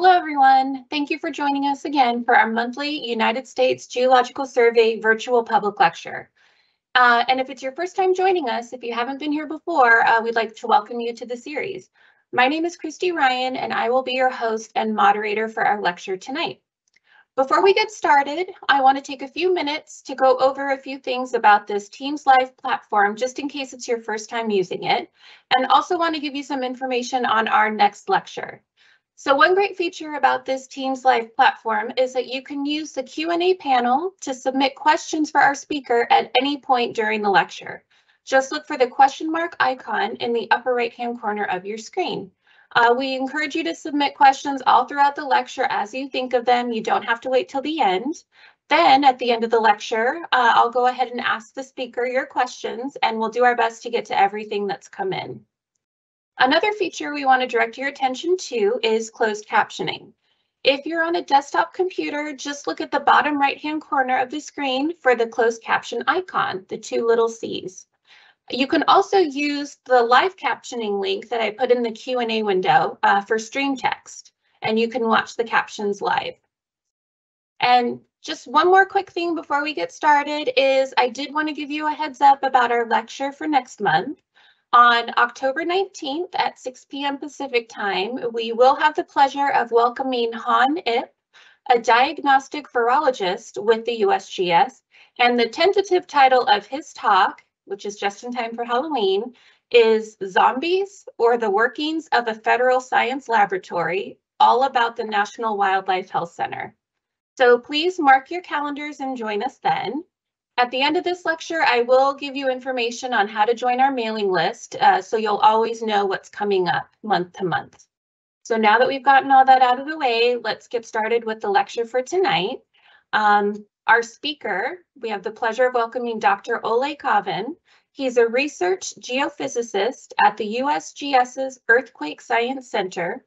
Hello, everyone. Thank you for joining us again for our monthly United States Geological Survey virtual public lecture. Uh, and if it's your first time joining us, if you haven't been here before, uh, we'd like to welcome you to the series. My name is Christy Ryan, and I will be your host and moderator for our lecture tonight. Before we get started, I want to take a few minutes to go over a few things about this Teams Live platform, just in case it's your first time using it, and also want to give you some information on our next lecture. So one great feature about this Teams Live platform is that you can use the Q&A panel to submit questions for our speaker at any point during the lecture. Just look for the question mark icon in the upper right-hand corner of your screen. Uh, we encourage you to submit questions all throughout the lecture as you think of them. You don't have to wait till the end. Then at the end of the lecture, uh, I'll go ahead and ask the speaker your questions and we'll do our best to get to everything that's come in. Another feature we want to direct your attention to is closed captioning. If you're on a desktop computer, just look at the bottom right-hand corner of the screen for the closed caption icon, the two little C's. You can also use the live captioning link that I put in the Q&A window uh, for stream text, and you can watch the captions live. And just one more quick thing before we get started is I did want to give you a heads up about our lecture for next month. On October 19th at 6 p.m. Pacific time, we will have the pleasure of welcoming Hon Ip, a diagnostic virologist with the USGS, and the tentative title of his talk which is just in time for Halloween, is Zombies or the Workings of a Federal Science Laboratory, all about the National Wildlife Health Center. So please mark your calendars and join us then. At the end of this lecture, I will give you information on how to join our mailing list, uh, so you'll always know what's coming up month to month. So now that we've gotten all that out of the way, let's get started with the lecture for tonight. Um, our speaker, we have the pleasure of welcoming Dr. Ole Kaven. He's a research geophysicist at the USGS's Earthquake Science Center,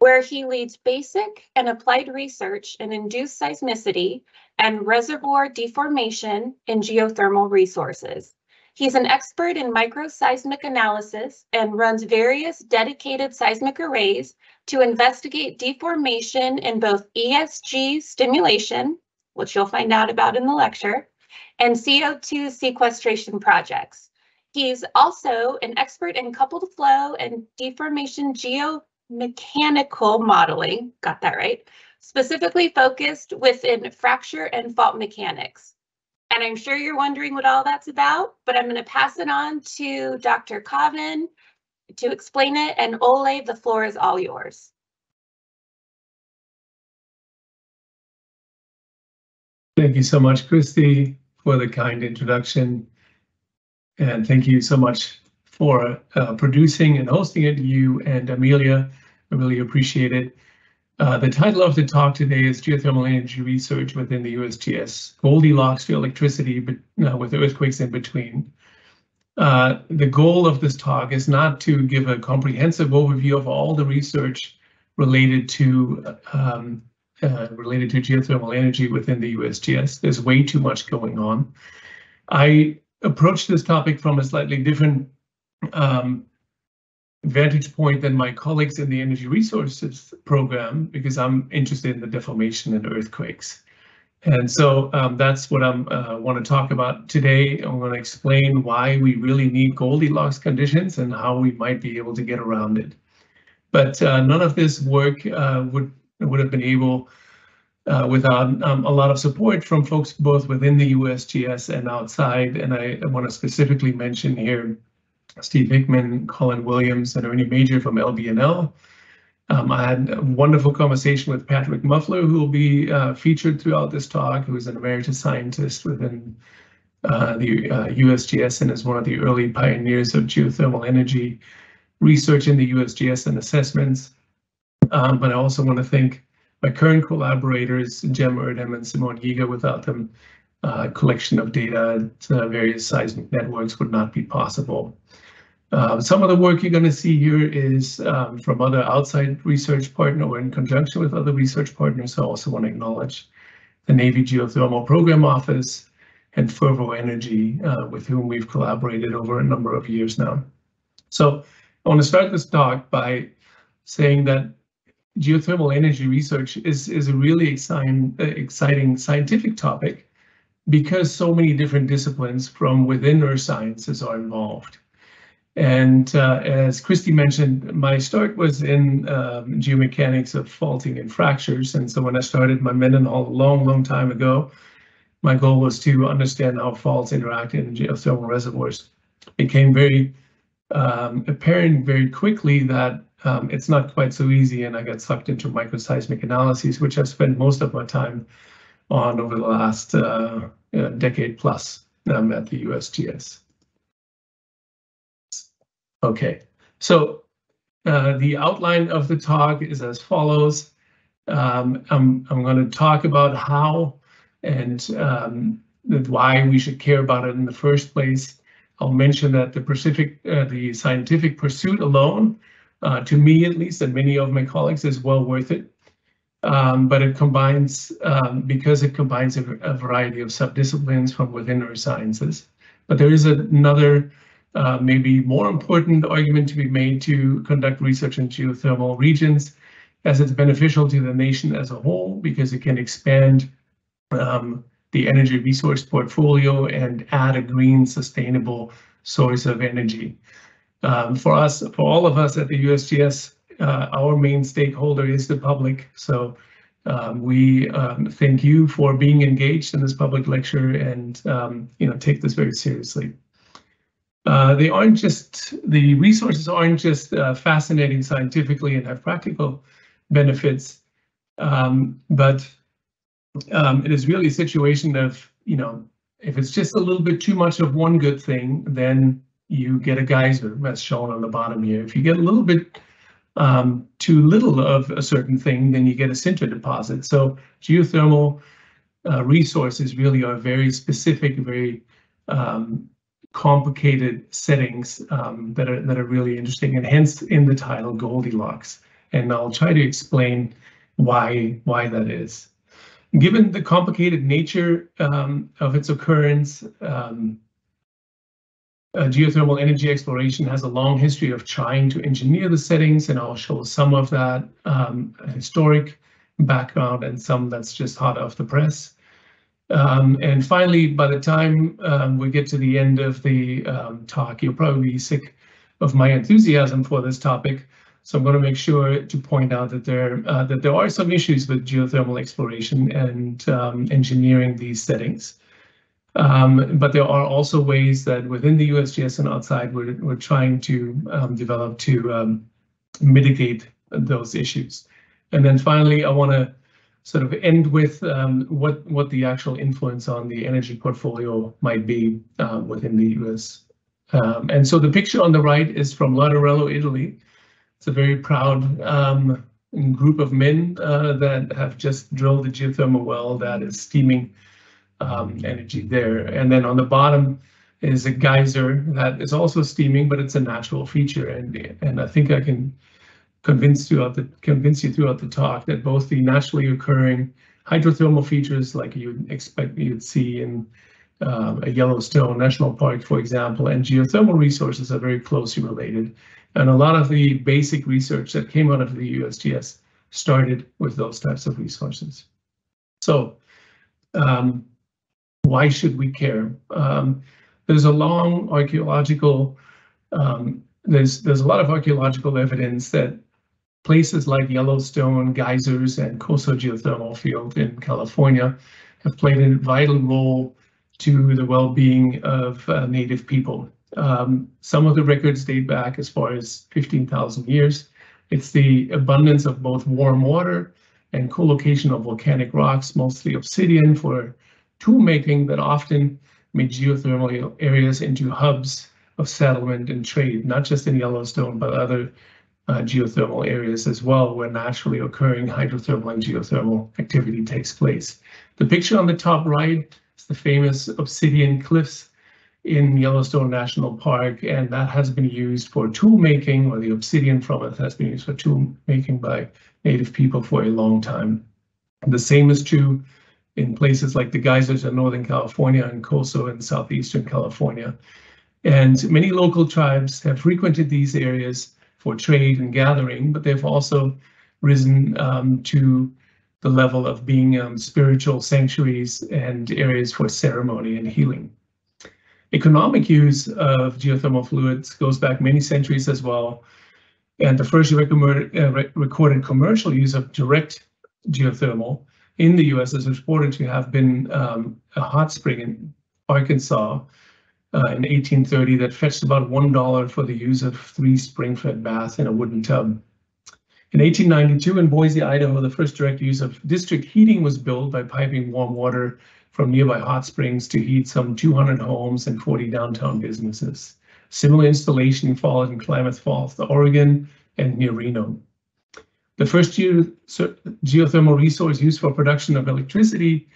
where he leads basic and applied research in induced seismicity and reservoir deformation in geothermal resources. He's an expert in microseismic analysis and runs various dedicated seismic arrays to investigate deformation in both EGS stimulation which you'll find out about in the lecture, and CO2 sequestration projects. He's also an expert in coupled flow and deformation geomechanical modeling, got that right, specifically focused within fracture and fault mechanics. And I'm sure you're wondering what all that's about, but I'm going to pass it on to Dr. Kaven to explain it. And Ole, the floor is all yours. Thank you so much, Christy, for the kind introduction. And thank you so much for uh, producing and hosting it, you and Amelia. I really appreciate it. Uh, the title of the talk today is Geothermal Energy Research within the USGS, Goldilocks to Electricity, but uh, with earthquakes in between. Uh, the goal of this talk is not to give a comprehensive overview of all the research related to um, uh, related to geothermal energy within the USGS. There's way too much going on. I approached this topic from a slightly different um, vantage point than my colleagues in the energy resources program because I'm interested in the deformation and earthquakes. And so um, that's what I uh, want to talk about today. I'm going to explain why we really need Goldilocks conditions and how we might be able to get around it. But uh, none of this work uh, would would have been able uh, without um, a lot of support from folks both within the USGS and outside. And I, I want to specifically mention here Steve Hickman, Colin Williams, and Ernie Majer from LBNL. Um, I had a wonderful conversation with Patrick Muffler, who will be uh, featured throughout this talk, who is an emeritus scientist within uh, the uh, USGS and is one of the early pioneers of geothermal energy research in the USGS and assessments. Um, but I also want to thank my current collaborators, Jem Erdem and Simone Giga. Without them, uh, collection of data to various seismic networks would not be possible. Uh, some of the work you're going to see here is um, from other outside research partner or in conjunction with other research partners. I also want to acknowledge the Navy Geothermal Program Office and Fervo Energy, uh, with whom we've collaborated over a number of years now. So I want to start this talk by saying that geothermal energy research is, is a really exciting, exciting scientific topic because so many different disciplines from within earth sciences are involved. And uh, as Christy mentioned, my start was in um, geomechanics of faulting and fractures. And so when I started my Mendenhall a long, long time ago, my goal was to understand how faults interact in geothermal reservoirs. It became very um, apparent very quickly that um, it's not quite so easy, and I got sucked into microseismic analyses, which I've spent most of my time on over the last uh, decade plus um, at the USGS. Okay, so uh, the outline of the talk is as follows. Um, I'm, I'm going to talk about how and um, why we should care about it in the first place. I'll mention that the Pacific, uh, the scientific pursuit alone, uh, to me at least, and many of my colleagues, is well worth it. Um, but it combines, um, because it combines a, a, variety of subdisciplines from within our sciences. But there is another uh, maybe more important argument to be made to conduct research in geothermal regions as it's beneficial to the nation as a whole because it can expand um, the energy resource portfolio and add a green sustainable source of energy. Um, for us, for all of us at the USGS, uh, our main stakeholder is the public. So um, we um, thank you for being engaged in this public lecture and um, you know take this very seriously. Uh, they aren't just, the resources aren't just uh, fascinating scientifically and have practical benefits, um, but um, it is really a situation of, you know, if it's just a little bit too much of one good thing, then you get a geyser that's shown on the bottom here. If you get a little bit um, too little of a certain thing, then you get a sinter deposit. So geothermal uh, resources really are very specific, very um, complicated settings um, that are that are really interesting, and hence in the title Goldilocks. And I'll try to explain why why that is. Given the complicated nature um, of its occurrence, um, uh, geothermal energy exploration has a long history of trying to engineer the settings, and I'll show some of that um, historic background and some that's just hot off the press. Um, and finally, by the time um, we get to the end of the um, talk, you'll probably be sick of my enthusiasm for this topic. So I'm going to make sure to point out that there uh, that there are some issues with geothermal exploration and um, engineering these settings. Um, but there are also ways that within the USGS and outside we're, we're trying to um, develop to mitigate those issues. And then finally, I want to sort of end with um, what what the actual influence on the energy portfolio might be uh, within the US. Um, and so the picture on the right is from Larderello, Italy. It's a very proud um, group of men uh, that have just drilled a geothermal well that is steaming um, energy there. And then on the bottom is a geyser that is also steaming, but it's a natural feature. And, and I think I can convince throughout the convince you throughout the talk that both the naturally occurring hydrothermal features like you'd expect you'd see in um, a Yellowstone National Park, for example, and geothermal resources are very closely related. And a lot of the basic research that came out of the USGS started with those types of resources. So um, why should we care? Um, there's a long archaeological, um, there's, there's a lot of archaeological evidence that places like Yellowstone, geysers, and Coso geothermal field in California have played a vital role to the well-being of uh, native people. Um, some of the records date back as far as 15,000 years. It's the abundance of both warm water and co-location of volcanic rocks, mostly obsidian, for tool making that often made geothermal areas into hubs of settlement and trade, not just in Yellowstone, but other uh, geothermal areas as well, where naturally occurring hydrothermal and geothermal activity takes place. The picture on the top right is the famous obsidian cliffs in Yellowstone National Park, and that has been used for tool making, or the obsidian from it has been used for tool making by native people for a long time. The same is true in places like the geysers in Northern California and Coso in Southeastern California. And many local tribes have frequented these areas for trade and gathering, but they've also risen um, to the level of being um, spiritual sanctuaries and areas for ceremony and healing. Economic use of geothermal fluids goes back many centuries as well. And the first uh, recorded commercial use of direct geothermal in the US is reported to have been um, a hot spring in Arkansas uh, in 1830 that fetched about $1 for the use of three spring-fed baths in a wooden tub. In 1892 in Boise, Idaho, the first direct use of district heating was built by piping warm water from nearby hot springs to heat some 200 homes and 40 downtown businesses. Similar installation followed in Klamath Falls, Oregon, and near Reno. The first geothermal resource used for production of electricity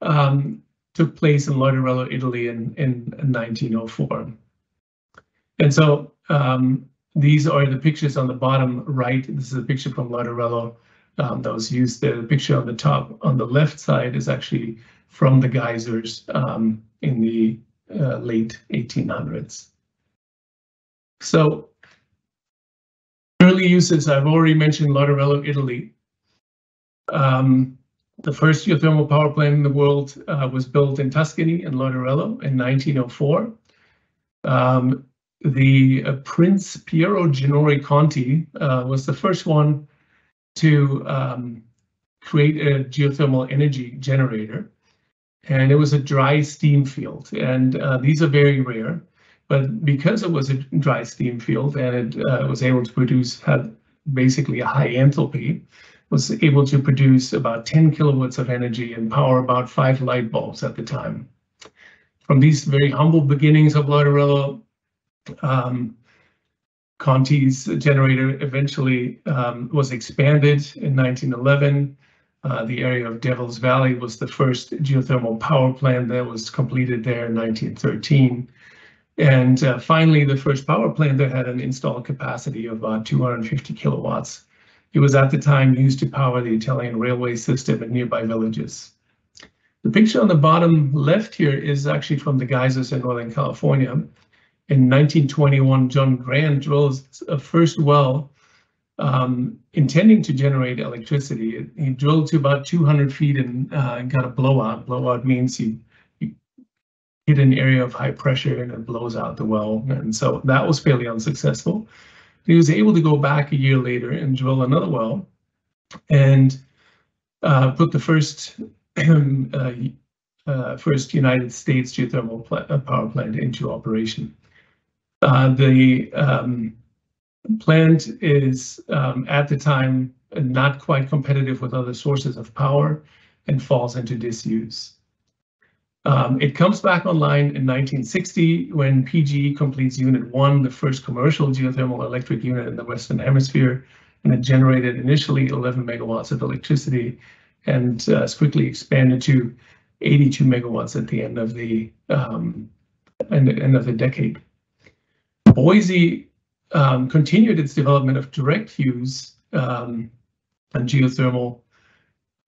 um, took place in Larderello, Italy in, in 1904. And so um, these are the pictures on the bottom right. This is a picture from Larderello um, that was used there. The picture on the top on the left side is actually from the geysers um, in the uh, late 1800s. So early uses, I've already mentioned Larderello, Italy. Um, the first geothermal power plant in the world uh, was built in Tuscany in Larderello in 1904. Um, the uh, Prince Piero Ginori Conti uh, was the first one to um, create a geothermal energy generator. And it was a dry steam field. And uh, these are very rare. But because it was a dry steam field and it uh, was able to produce, had basically a high enthalpy, was able to produce about 10 kilowatts of energy and power about five light bulbs at the time. From these very humble beginnings of Larderello, um, Conti's generator eventually um, was expanded in 1911. Uh, the area of Devil's Valley was the first geothermal power plant that was completed there in 1913. And uh, finally, the first power plant that had an installed capacity of about 250 kilowatts. It was at the time used to power the Italian railway system in nearby villages. The picture on the bottom left here is actually from the geysers in Northern California. In 1921, John Grant drills a first well um, intending to generate electricity. He drilled to about 200 feet and uh, got a blowout. Blowout means you hit an area of high pressure and it blows out the well. And so that was fairly unsuccessful. He was able to go back a year later and drill another well and uh, put the first uh, uh, first United States geothermal pl uh, power plant into operation. Uh, the um, plant is um, at the time not quite competitive with other sources of power and falls into disuse. Um, it comes back online in 1960 when PGE completes Unit 1, the first commercial geothermal electric unit in the Western Hemisphere, and it generated initially 11 megawatts of electricity and uh, quickly expanded to 82 megawatts at the end of the um, end, end of the decade. Boise um, continued its development of direct use um, and geothermal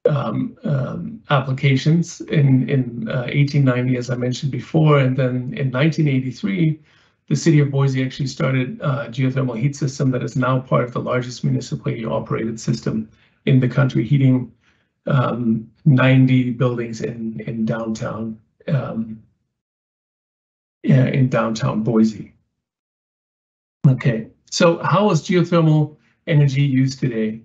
um, um, applications in, in uh, 1890, as I mentioned before, and then in 1983, the city of Boise actually started a geothermal heat system that is now part of the largest municipally operated system in the country, heating um, 90 buildings in, in downtown um, in downtown Boise. Okay, so how is geothermal energy used today?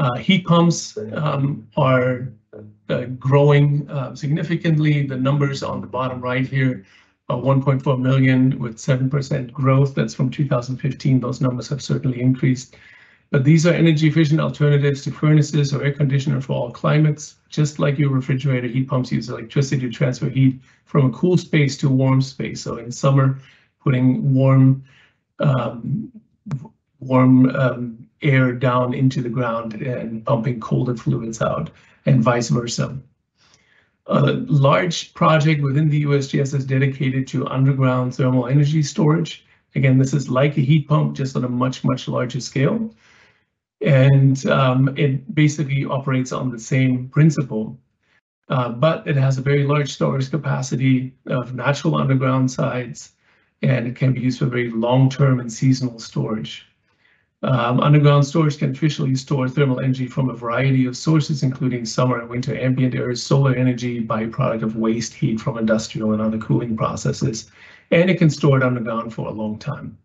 Uh, heat pumps um, are uh, growing uh, significantly. The numbers on the bottom right here are 1.4 million with 7% growth. That's from 2015. Those numbers have certainly increased. But these are energy efficient alternatives to furnaces or air conditioner for all climates. Just like your refrigerator, heat pumps use electricity to transfer heat from a cool space to a warm space. So in summer, putting warm um, warm um, air down into the ground and pumping colder fluids out and vice versa. A large project within the USGS is dedicated to underground thermal energy storage. Again, this is like a heat pump, just on a much, much larger scale. And um, it basically operates on the same principle, uh, but it has a very large storage capacity of natural underground sites, and it can be used for very long-term and seasonal storage. Um, underground storage can efficiently store thermal energy from a variety of sources, including summer and winter ambient air, solar energy, byproduct of waste heat from industrial and other cooling processes, and it can store it underground for a long time.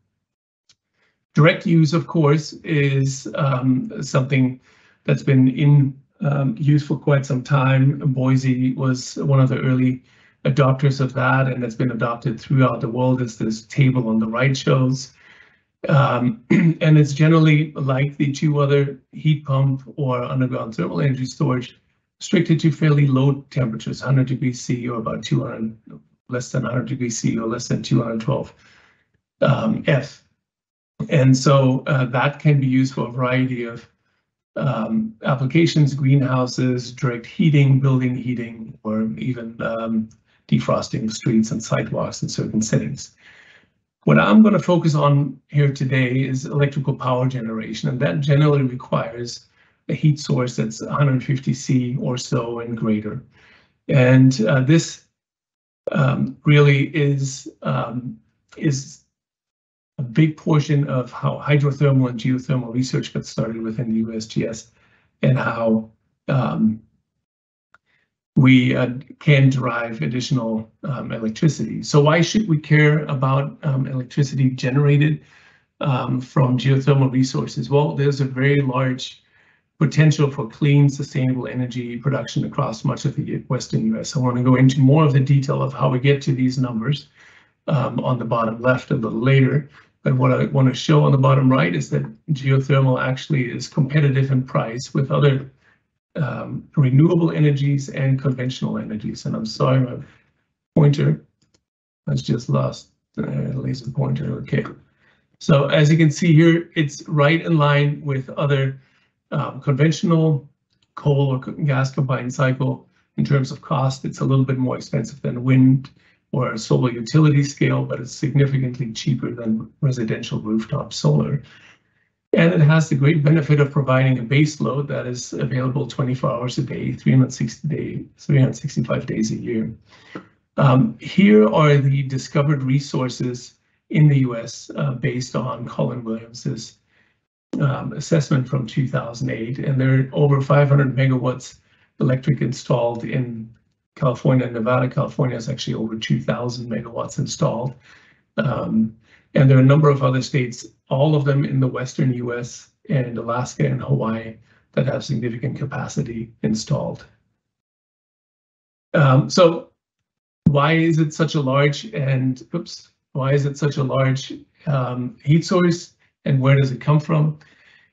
Direct use, of course, is um, something that's been in um, use for quite some time. Boise was one of the early adopters of that, and it's been adopted throughout the world, as this table on the right shows. Um, and it's generally like the two other heat pump or underground thermal energy storage, restricted to fairly low temperatures, 100 degrees C or about 200, less than 100 degrees C or less than 212 um, F. And so uh, that can be used for a variety of um, applications, greenhouses, direct heating, building heating, or even um, defrosting streets and sidewalks in certain settings. What I'm going to focus on here today is electrical power generation, and that generally requires a heat source that's 150 C or so and greater. And uh, this um, really is um, is a big portion of how hydrothermal and geothermal research got started within the USGS and how um, we uh, can derive additional um, electricity. So why should we care about um, electricity generated um, from geothermal resources? Well, there's a very large potential for clean, sustainable energy production across much of the Western US. I want to go into more of the detail of how we get to these numbers um, on the bottom left a little later. But what I want to show on the bottom right is that geothermal actually is competitive in price with other um, renewable energies and conventional energies. And I'm sorry, my pointer has just lost the laser pointer. Okay. So as you can see here, it's right in line with other um, conventional coal or gas combined cycle in terms of cost. It's a little bit more expensive than wind or solar utility scale, but it's significantly cheaper than residential rooftop solar. And it has the great benefit of providing a base load that is available 24 hours a day, 360 day, 365 days a year. Um, here are the discovered resources in the US uh, based on Colin Williams's um, assessment from 2008, and there are over 500 megawatts electric installed in California Nevada. California has actually over 2,000 megawatts installed. Um, and there are a number of other states, all of them in the Western US and Alaska and Hawaii that have significant capacity installed. Um, so why is it such a large and oops, why is it such a large um, heat source and where does it come from?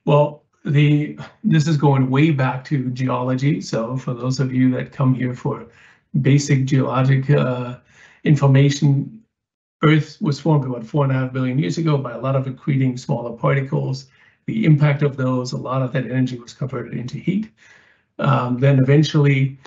Well, the this is going way back to geology. So for those of you that come here for basic geologic uh, information, Earth was formed about four and a half billion years ago by a lot of accreting smaller particles. The impact of those, a lot of that energy was converted into heat. Um, then eventually,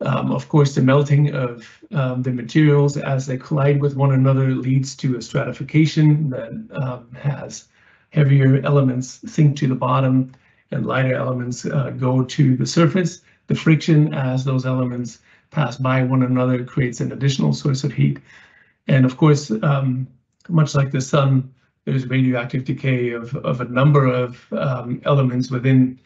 um, of course, the melting of um, the materials as they collide with one another leads to a stratification that um, has heavier elements sink to the bottom and lighter elements uh, go to the surface. The friction as those elements pass by one another creates an additional source of heat. And of course, um, much like the sun, there's radioactive decay of, of a number of um, elements within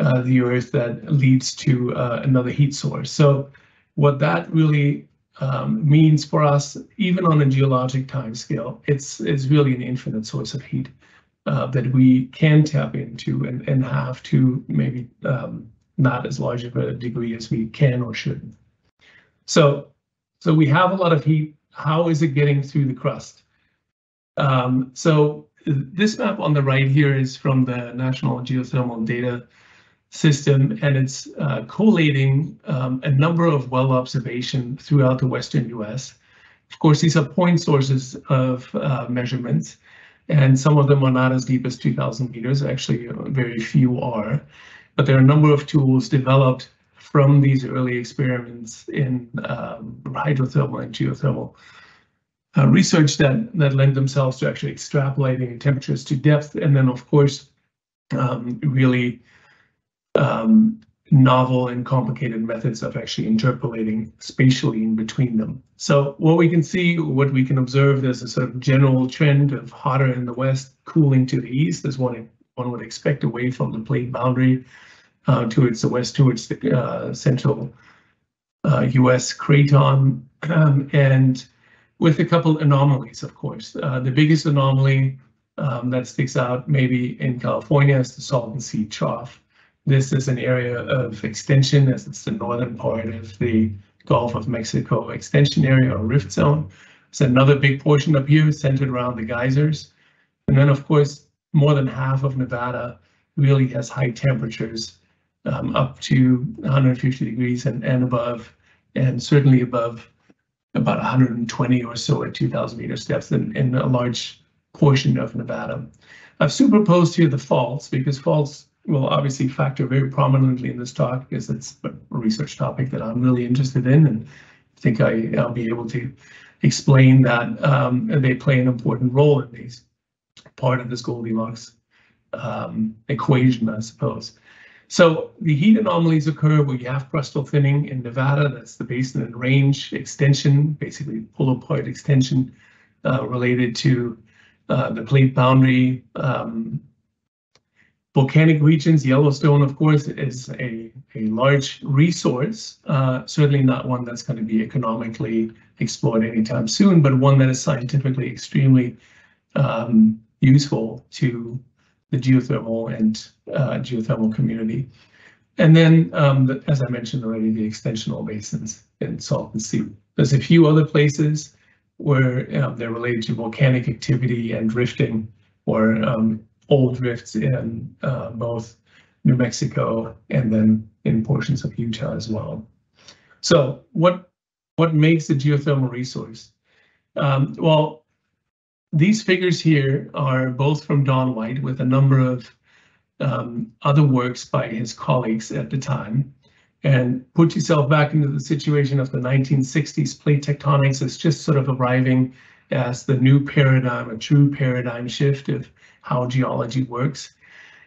uh, the Earth that leads to uh, another heat source. So what that really um, means for us, even on a geologic time scale, it's, it's really an infinite source of heat uh, that we can tap into and, and have to maybe um, not as large of a degree as we can or should. So, so we have a lot of heat how is it getting through the crust? Um, so this map on the right here is from the National Geothermal Data System, and it's uh, collating um, a number of well observation throughout the Western US. Of course, these are point sources of uh, measurements, and some of them are not as deep as 2000 meters, actually very few are, but there are a number of tools developed from these early experiments in um, hydrothermal and geothermal uh, research that, that lend themselves to actually extrapolating temperatures to depth. And then, of course, um, really um, novel and complicated methods of actually interpolating spatially in between them. So what we can see, what we can observe, there's a sort of general trend of hotter in the west, cooling to the east. There's one one would expect away from the plate boundary uh, towards the west, towards the uh, central uh, US craton, um, and with a couple anomalies, of course. Uh, the biggest anomaly um, that sticks out maybe in California is the Salton Sea Trough. This is an area of extension as it's the northern part of the Gulf of Mexico extension area or rift zone. It's another big portion up here centered around the geysers. And then, of course, more than half of Nevada really has high temperatures um, up to 150 degrees and, and above, and certainly above about 120 or so at 2,000 meter steps in, in a large portion of Nevada. I've superposed here the faults because faults will obviously factor very prominently in this talk because it's a research topic that I'm really interested in and I think I, will be able to explain that um, they play an important role in these part of this Goldilocks um, equation, I suppose. So the heat anomalies occur where you have crustal thinning in Nevada. That's the basin and range extension, basically polar plate extension uh, related to uh, the plate boundary. Um, volcanic regions, Yellowstone, of course, is a, a large resource, uh, certainly not one that's going to be economically explored anytime soon, but one that is scientifically extremely um, useful to the geothermal and uh, geothermal community. And then, um, the, as I mentioned already, the extensional basins in Salton Sea. There's a few other places where um, they're related to volcanic activity and drifting or um, old rifts in uh, both New Mexico and then in portions of Utah as well. So what what makes a geothermal resource? Um, well, these figures here are both from Don White with a number of um, other works by his colleagues at the time. And put yourself back into the situation of the 1960s. Plate tectonics is just sort of arriving as the new paradigm, a true paradigm shift of how geology works.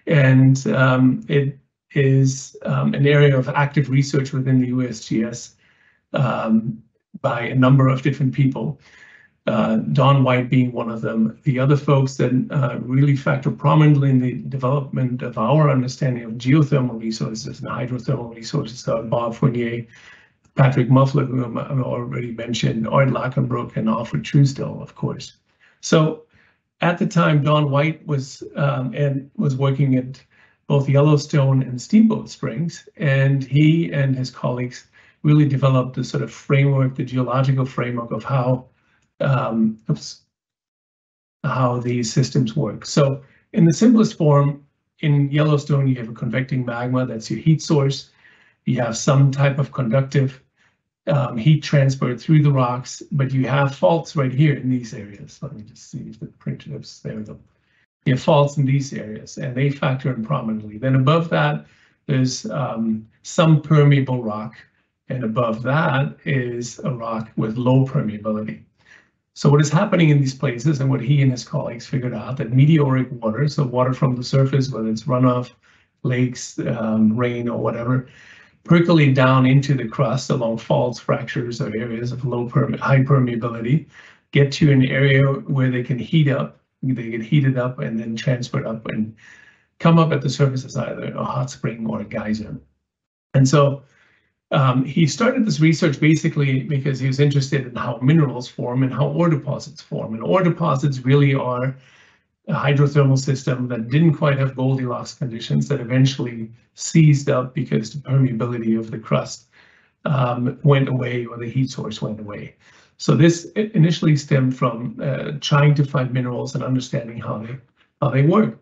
And um, it is um, an area of active research within the USGS um, by a number of different people uh, Don White being one of them. The other folks that uh, really factor prominently in the development of our understanding of geothermal resources and hydrothermal resources are Bob Fournier, Patrick Muffler, who I already mentioned, Art Lachenbruch, and Alfred Truesdell, of course. So at the time, Don White was um, and was working at both Yellowstone and Steamboat Springs, and he and his colleagues really developed the sort of framework, the geological framework of how um, how these systems work. So in the simplest form, in Yellowstone, you have a convecting magma, that's your heat source. You have some type of conductive um, heat transport through the rocks, but you have faults right here in these areas. Let me just see if the printer is there. You have faults in these areas, and they factor in prominently. Then above that, there's um, some permeable rock, and above that is a rock with low permeability. So what is happening in these places and what he and his colleagues figured out that meteoric water, so water from the surface, whether it's runoff, lakes, um, rain or whatever, percolate down into the crust along faults, fractures, or areas of low perme high permeability, get to an area where they can heat up, they get heated up and then transferred up and come up at the surface as either a hot spring or a geyser. And so um, he started this research basically because he was interested in how minerals form and how ore deposits form. And ore deposits really are a hydrothermal system that didn't quite have Goldilocks conditions that eventually seized up because the permeability of the crust um, went away or the heat source went away. So this initially stemmed from uh, trying to find minerals and understanding how they how they work.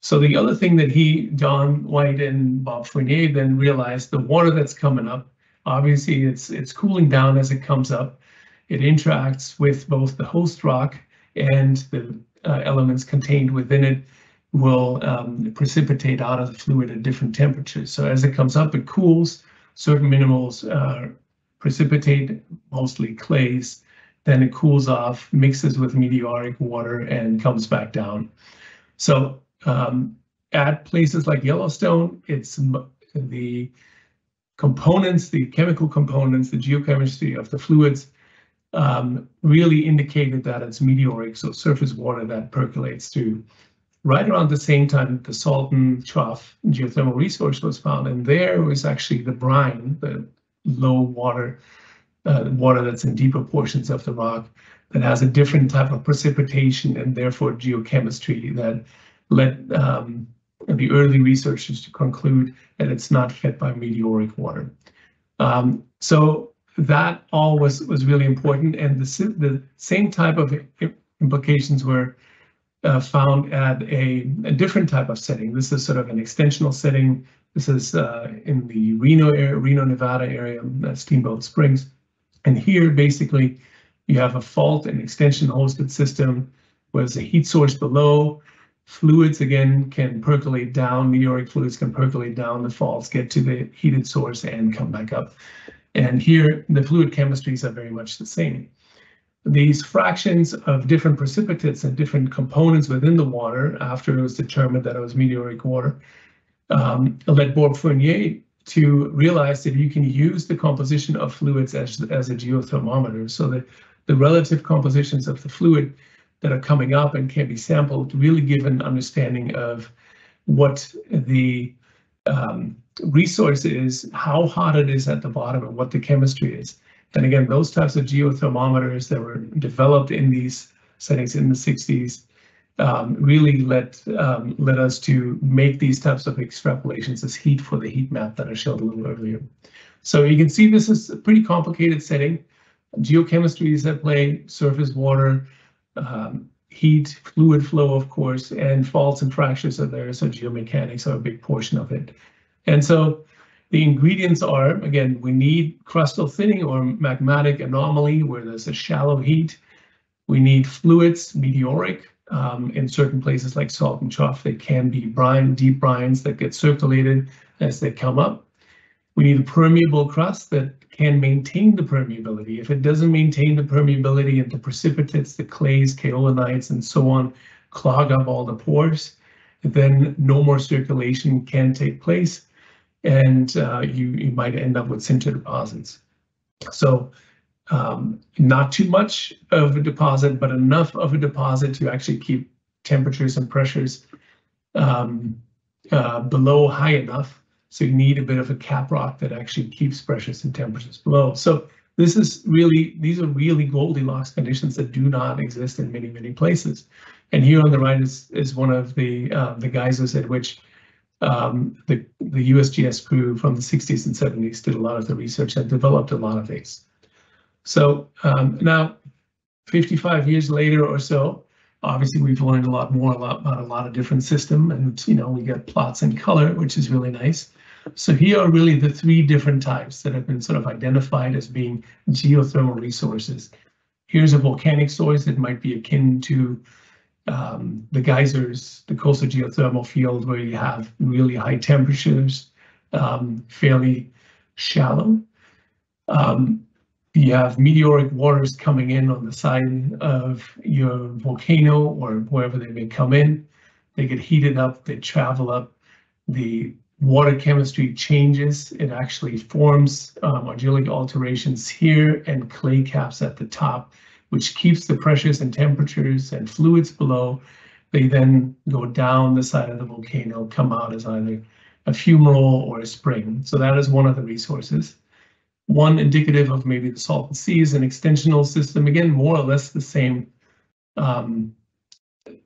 So the other thing that he, Don White and Bob Fournier then realized the water that's coming up, obviously it's it's cooling down as it comes up. It interacts with both the host rock and the uh, elements contained within it will um, precipitate out of the fluid at different temperatures. So as it comes up, it cools. Certain minerals uh, precipitate, mostly clays. Then it cools off, mixes with meteoric water, and comes back down. So um, at places like Yellowstone, it's the components, the chemical components, the geochemistry of the fluids um, really indicated that it's meteoric, so surface water that percolates through right around the same time the Salton Trough geothermal resource was found, and there was actually the brine, the low water, uh, water that's in deeper portions of the rock that has a different type of precipitation and therefore geochemistry that led um, the early researchers to conclude that it's not fed by meteoric water. Um, so that all was was really important, and the the same type of implications were uh, found at a, a, different type of setting. This is sort of an extensional setting. This is uh, in the Reno area, Reno, Nevada area, uh, Steamboat Springs. And here, basically, you have a fault and extension hosted system there's a heat source below. Fluids, again, can percolate down. Meteoric fluids can percolate down the faults, get to the heated source, and come back up. And here, the fluid chemistries are very much the same these fractions of different precipitates and different components within the water after it was determined that it was meteoric water um, led Bob Fournier to realize that you can use the composition of fluids as, as a geothermometer so that the relative compositions of the fluid that are coming up and can be sampled really give an understanding of what the um, resource is, how hot it is at the bottom, and what the chemistry is. And again, those types of geothermometers that were developed in these settings in the 60s um, really led um, led us to make these types of extrapolations as heat for the heat map that I showed a little earlier. So you can see this is a pretty complicated setting. Geochemistry is at play, surface water, um, heat, fluid flow, of course, and faults and fractures are there. So geomechanics are a big portion of it. And so the ingredients are, again, we need crustal thinning or magmatic anomaly where there's a shallow heat. We need fluids, meteoric. Um, in certain places like Salton Trough, they can be brine, deep brines that get circulated as they come up. We need a permeable crust that can maintain the permeability. If it doesn't maintain the permeability and the precipitates, the clays, kaolinites, and so on, clog up all the pores, then no more circulation can take place and uh, you, you might end up with sinter deposits. So um, not too much of a deposit, but enough of a deposit to actually keep temperatures and pressures um, uh, below high enough. So you need a bit of a cap rock that actually keeps pressures and temperatures below. So this is really, these are really Goldilocks conditions that do not exist in many, many places. And here on the right is, is one of the, uh, the geysers at which um, the, the USGS crew from the 60s and 70s did a lot of the research and developed a lot of these. So um, now, 55 years later or so, obviously we've learned a lot more about a lot of different system and you know we get plots in color which is really nice so here are really the three different types that have been sort of identified as being geothermal resources here's a volcanic source that might be akin to um, the geysers, the Coso geothermal field where you have really high temperatures, um, fairly shallow. Um, you have meteoric waters coming in on the side of your volcano or wherever they may come in. They get heated up, they travel up. The water chemistry changes. It actually forms um, argillic alterations here and clay caps at the top which keeps the pressures and temperatures and fluids below. They then go down the side of the volcano, come out as either a fumarole or a spring. So that is one of the resources. One indicative of maybe the Salton Sea is an extensional system, again, more or less the same um,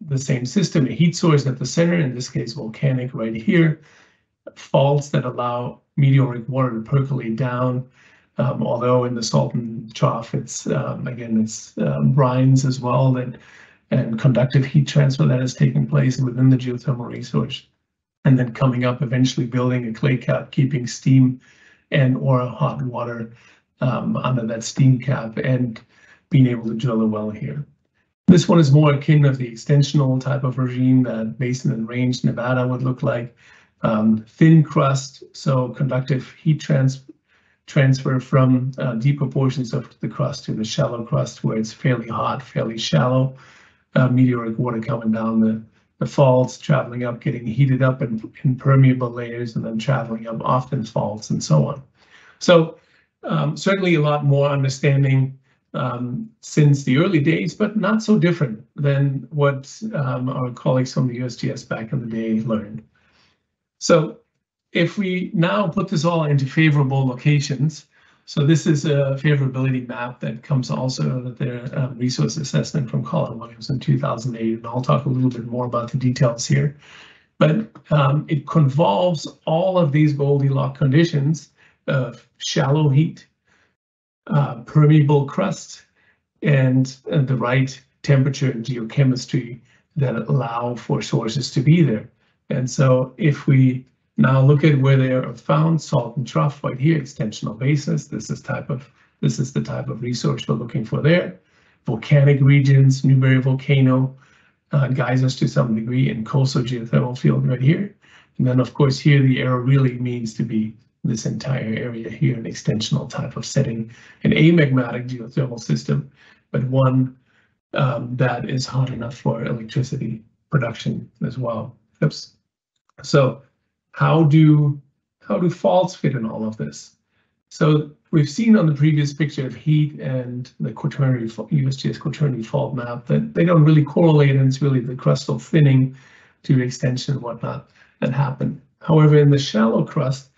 the same system, a heat source at the center, in this case volcanic right here, faults that allow meteoric water to percolate down, um, although in the Salton Trough, it's um, again, it's um, brines as well and, and conductive heat transfer that is taking place within the geothermal resource. And then coming up, eventually building a clay cap, keeping steam and or hot water um, under that steam cap and being able to drill a well here. This one is more akin of the extensional type of regime that Basin and Range Nevada would look like. Um, thin crust, so conductive heat trans transfer from uh, deeper portions of the crust to the shallow crust where it's fairly hot, fairly shallow, uh, meteoric water coming down the, the faults, traveling up, getting heated up in, in permeable layers, and then traveling up often faults and so on. So um, certainly a lot more understanding um, since the early days, but not so different than what um, our colleagues from the USGS back in the day learned. So if we now put this all into favorable locations, so this is a favorability map that comes also out of their uh, resource assessment from Colin Williams in 2008, and I'll talk a little bit more about the details here. But um, it convolves all of these Goldilocks conditions of shallow heat, uh, permeable crust, and, and the right temperature and geochemistry that allow for sources to be there. And so if we now look at where they are found, Salton Trough right here, extensional basins. This is type of this is the type of resource we're looking for there. Volcanic regions, Newberry volcano, uh, geysers to some degree, and Coso geothermal field right here. And then of course here the arrow really means to be this entire area here, an extensional type of setting, an amagmatic geothermal system, but one um, that is hot enough for electricity production as well. Oops. So how do how do faults fit in all of this? So we've seen on the previous picture of heat and the quaternary USGS quaternary fault map that they don't really correlate and it's really the crustal thinning to extension and whatnot that happen. However, in the shallow crust,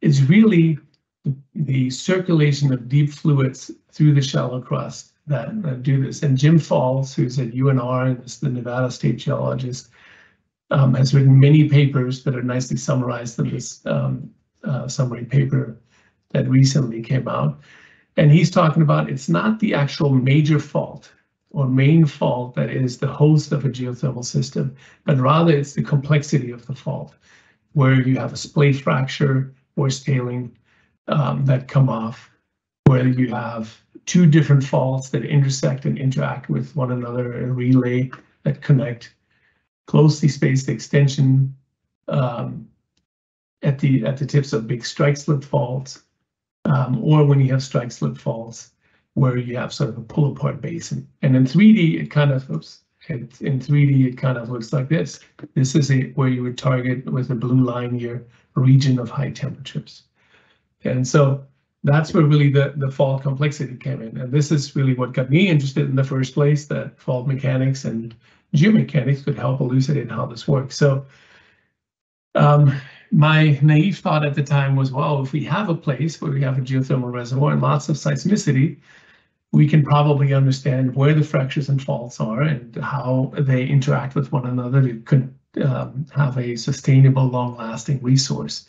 it's really the circulation of deep fluids through the shallow crust that uh, do this. And Jim Faulds, who's at UNR and is the Nevada State geologist, um, has written many papers that are nicely summarized in this um, uh, summary paper that recently came out. And he's talking about it's not the actual major fault or main fault that is the host of a geothermal system, but rather it's the complexity of the fault, where you have a splay fracture or tailing um, that come off, where you have two different faults that intersect and interact with one another, a relay that connect closely spaced extension um, at the at the tips of big strike slip faults, um, or when you have strike slip faults where you have sort of a pull apart basin. And in 3D, it kind of oops, in 3D it kind of looks like this. This is where you would target with a blue line here region of high temperatures. And so that's where really the, the fault complexity came in. And this is really what got me interested in the first place, that fault mechanics and geomechanics could help elucidate how this works. So um, my naive thought at the time was, well, if we have a place where we have a geothermal reservoir and lots of seismicity, we can probably understand where the fractures and faults are and how they interact with one another to could um, have a sustainable, long-lasting resource,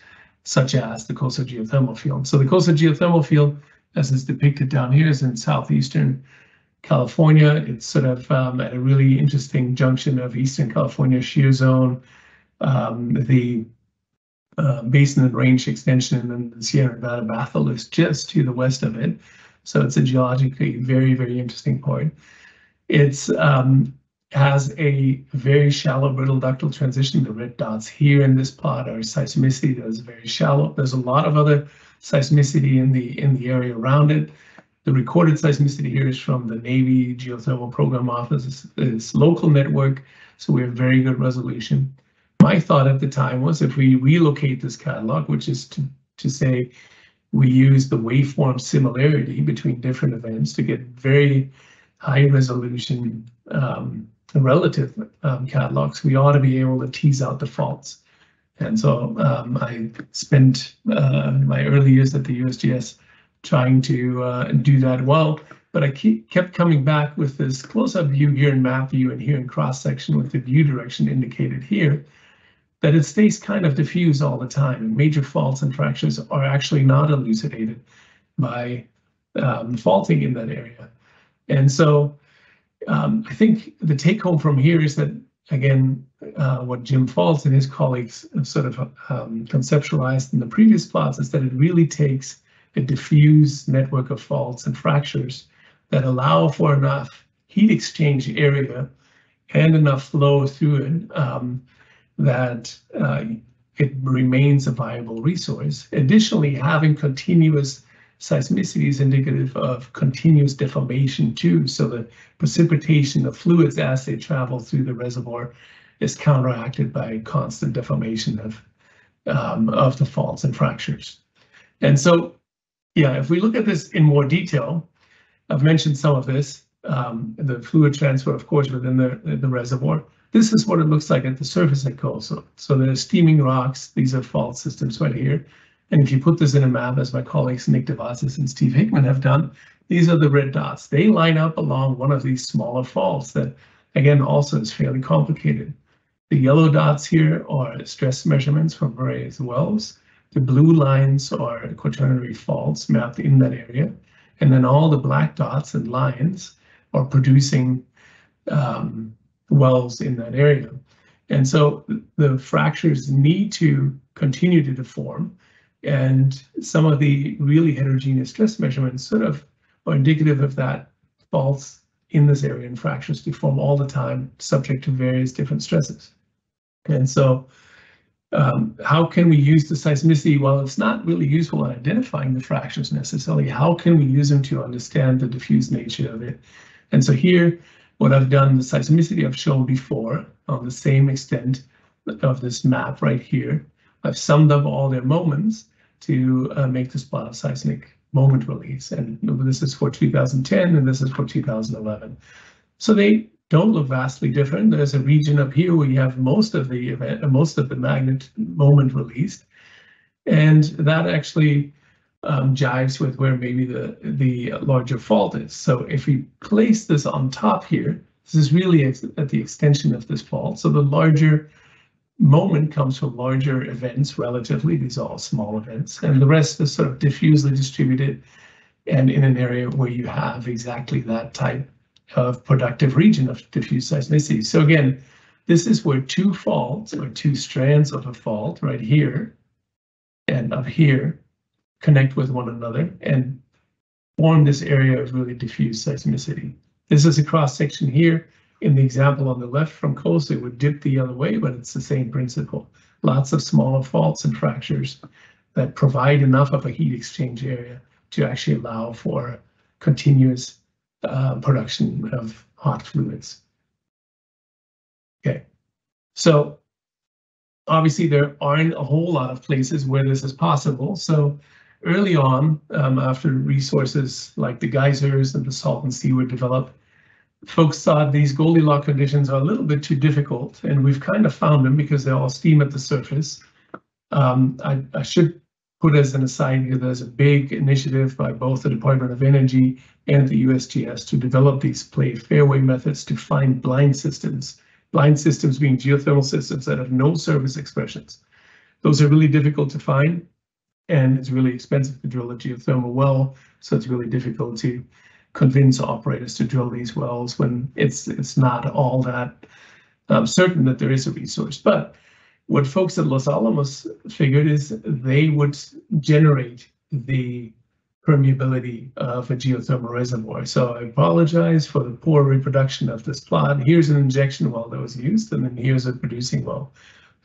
such as the Coso geothermal field. So the Coso geothermal field, as is depicted down here, is in southeastern California. It's sort of um, at a really interesting junction of Eastern California shear zone, um, the uh, Basin and Range extension, and the Sierra Nevada Batholith is just to the west of it. So it's a geologically very, very interesting point. It's um, has a very shallow brittle ductile transition. The red dots here in this plot are seismicity that is very shallow. There's a lot of other seismicity in the in the area around it. The recorded seismicity here is from the Navy Geothermal Program Office. It's local network, so we have very good resolution. My thought at the time was if we relocate this catalog, which is to, to say we use the waveform similarity between different events to get very high resolution um, relative um, catalogs, we ought to be able to tease out the faults. And so um, I spent uh, my early years at the USGS trying to uh, do that well. But I keep, kept coming back with this close-up view here in map view and here in cross section with the view direction indicated here, that it stays kind of diffuse all the time. And major faults and fractures are actually not elucidated by um, faulting in that area. And so um, I think the take home from here is that, again, uh, what Jim Faulds and his colleagues have sort of um, conceptualized in the previous plots is that it really takes a diffuse network of faults and fractures that allow for enough heat exchange area and enough flow through it um, that uh, it remains a viable resource. Additionally, having continuous seismicity is indicative of continuous deformation too. So the precipitation of fluids as they travel through the reservoir is counteracted by constant deformation of um, of the faults and fractures. And so yeah, if we look at this in more detail, I've mentioned some of this, um, the fluid transfer, of course, within the, the reservoir. This is what it looks like at the surface at COSO. So so there's steaming rocks. These are fault systems right here. And if you put this in a map, as my colleagues Nick Davatzes and Steve Hickman have done, these are the red dots. They line up along one of these smaller faults that, again, also is fairly complicated. The yellow dots here are stress measurements from various wells. The blue lines are quaternary faults mapped in that area. And then all the black dots and lines are producing um, wells in that area. And so the fractures need to continue to deform. And some of the really heterogeneous stress measurements sort of are indicative of that faults in this area and fractures deform all the time, subject to various different stresses. And so um, how can we use the seismicity? Well, it's not really useful in identifying the fractures necessarily. How can we use them to understand the diffuse nature of it? And so here, what I've done, the seismicity I've shown before on the same extent of this map right here. I've summed up all their moments to uh, make this seismic moment release. And this is for 2010 and this is for 2011. So they don't look vastly different. There's a region up here where you have most of the event, most of the magnet moment released, and that actually um, jives with where maybe the the larger fault is. So if we place this on top here, this is really at the extension of this fault. So the larger moment comes from larger events relatively. These are all small events, and the rest is sort of diffusely distributed and in an area where you have exactly that type of productive region of diffuse seismicity. So again, this is where two faults or two strands of a fault right here and up here connect with one another and form this area of really diffuse seismicity. This is a cross section here. In the example on the left from COSO, it would dip the other way, but it's the same principle. Lots of smaller faults and fractures that provide enough of a heat exchange area to actually allow for continuous uh, production of hot fluids. Okay, so obviously there aren't a whole lot of places where this is possible. So early on, um, after resources like the geysers and the Salton Sea were developed, folks thought these Goldilocks conditions are a little bit too difficult, and we've kind of found them because they're all steam at the surface. Um, I, I, should put as an aside here, there's a big initiative by both the Department of Energy and the USGS to develop these play fairway methods to find blind systems, blind systems being geothermal systems that have no surface expressions. Those are really difficult to find and it's really expensive to drill a geothermal well. So it's really difficult to convince operators to drill these wells when it's it's not all that um, certain that there is a resource. But what folks at Los Alamos figured is they would generate the permeability of a geothermal reservoir. So I apologize for the poor reproduction of this plot. Here's an injection well that was used, and then here's a producing well.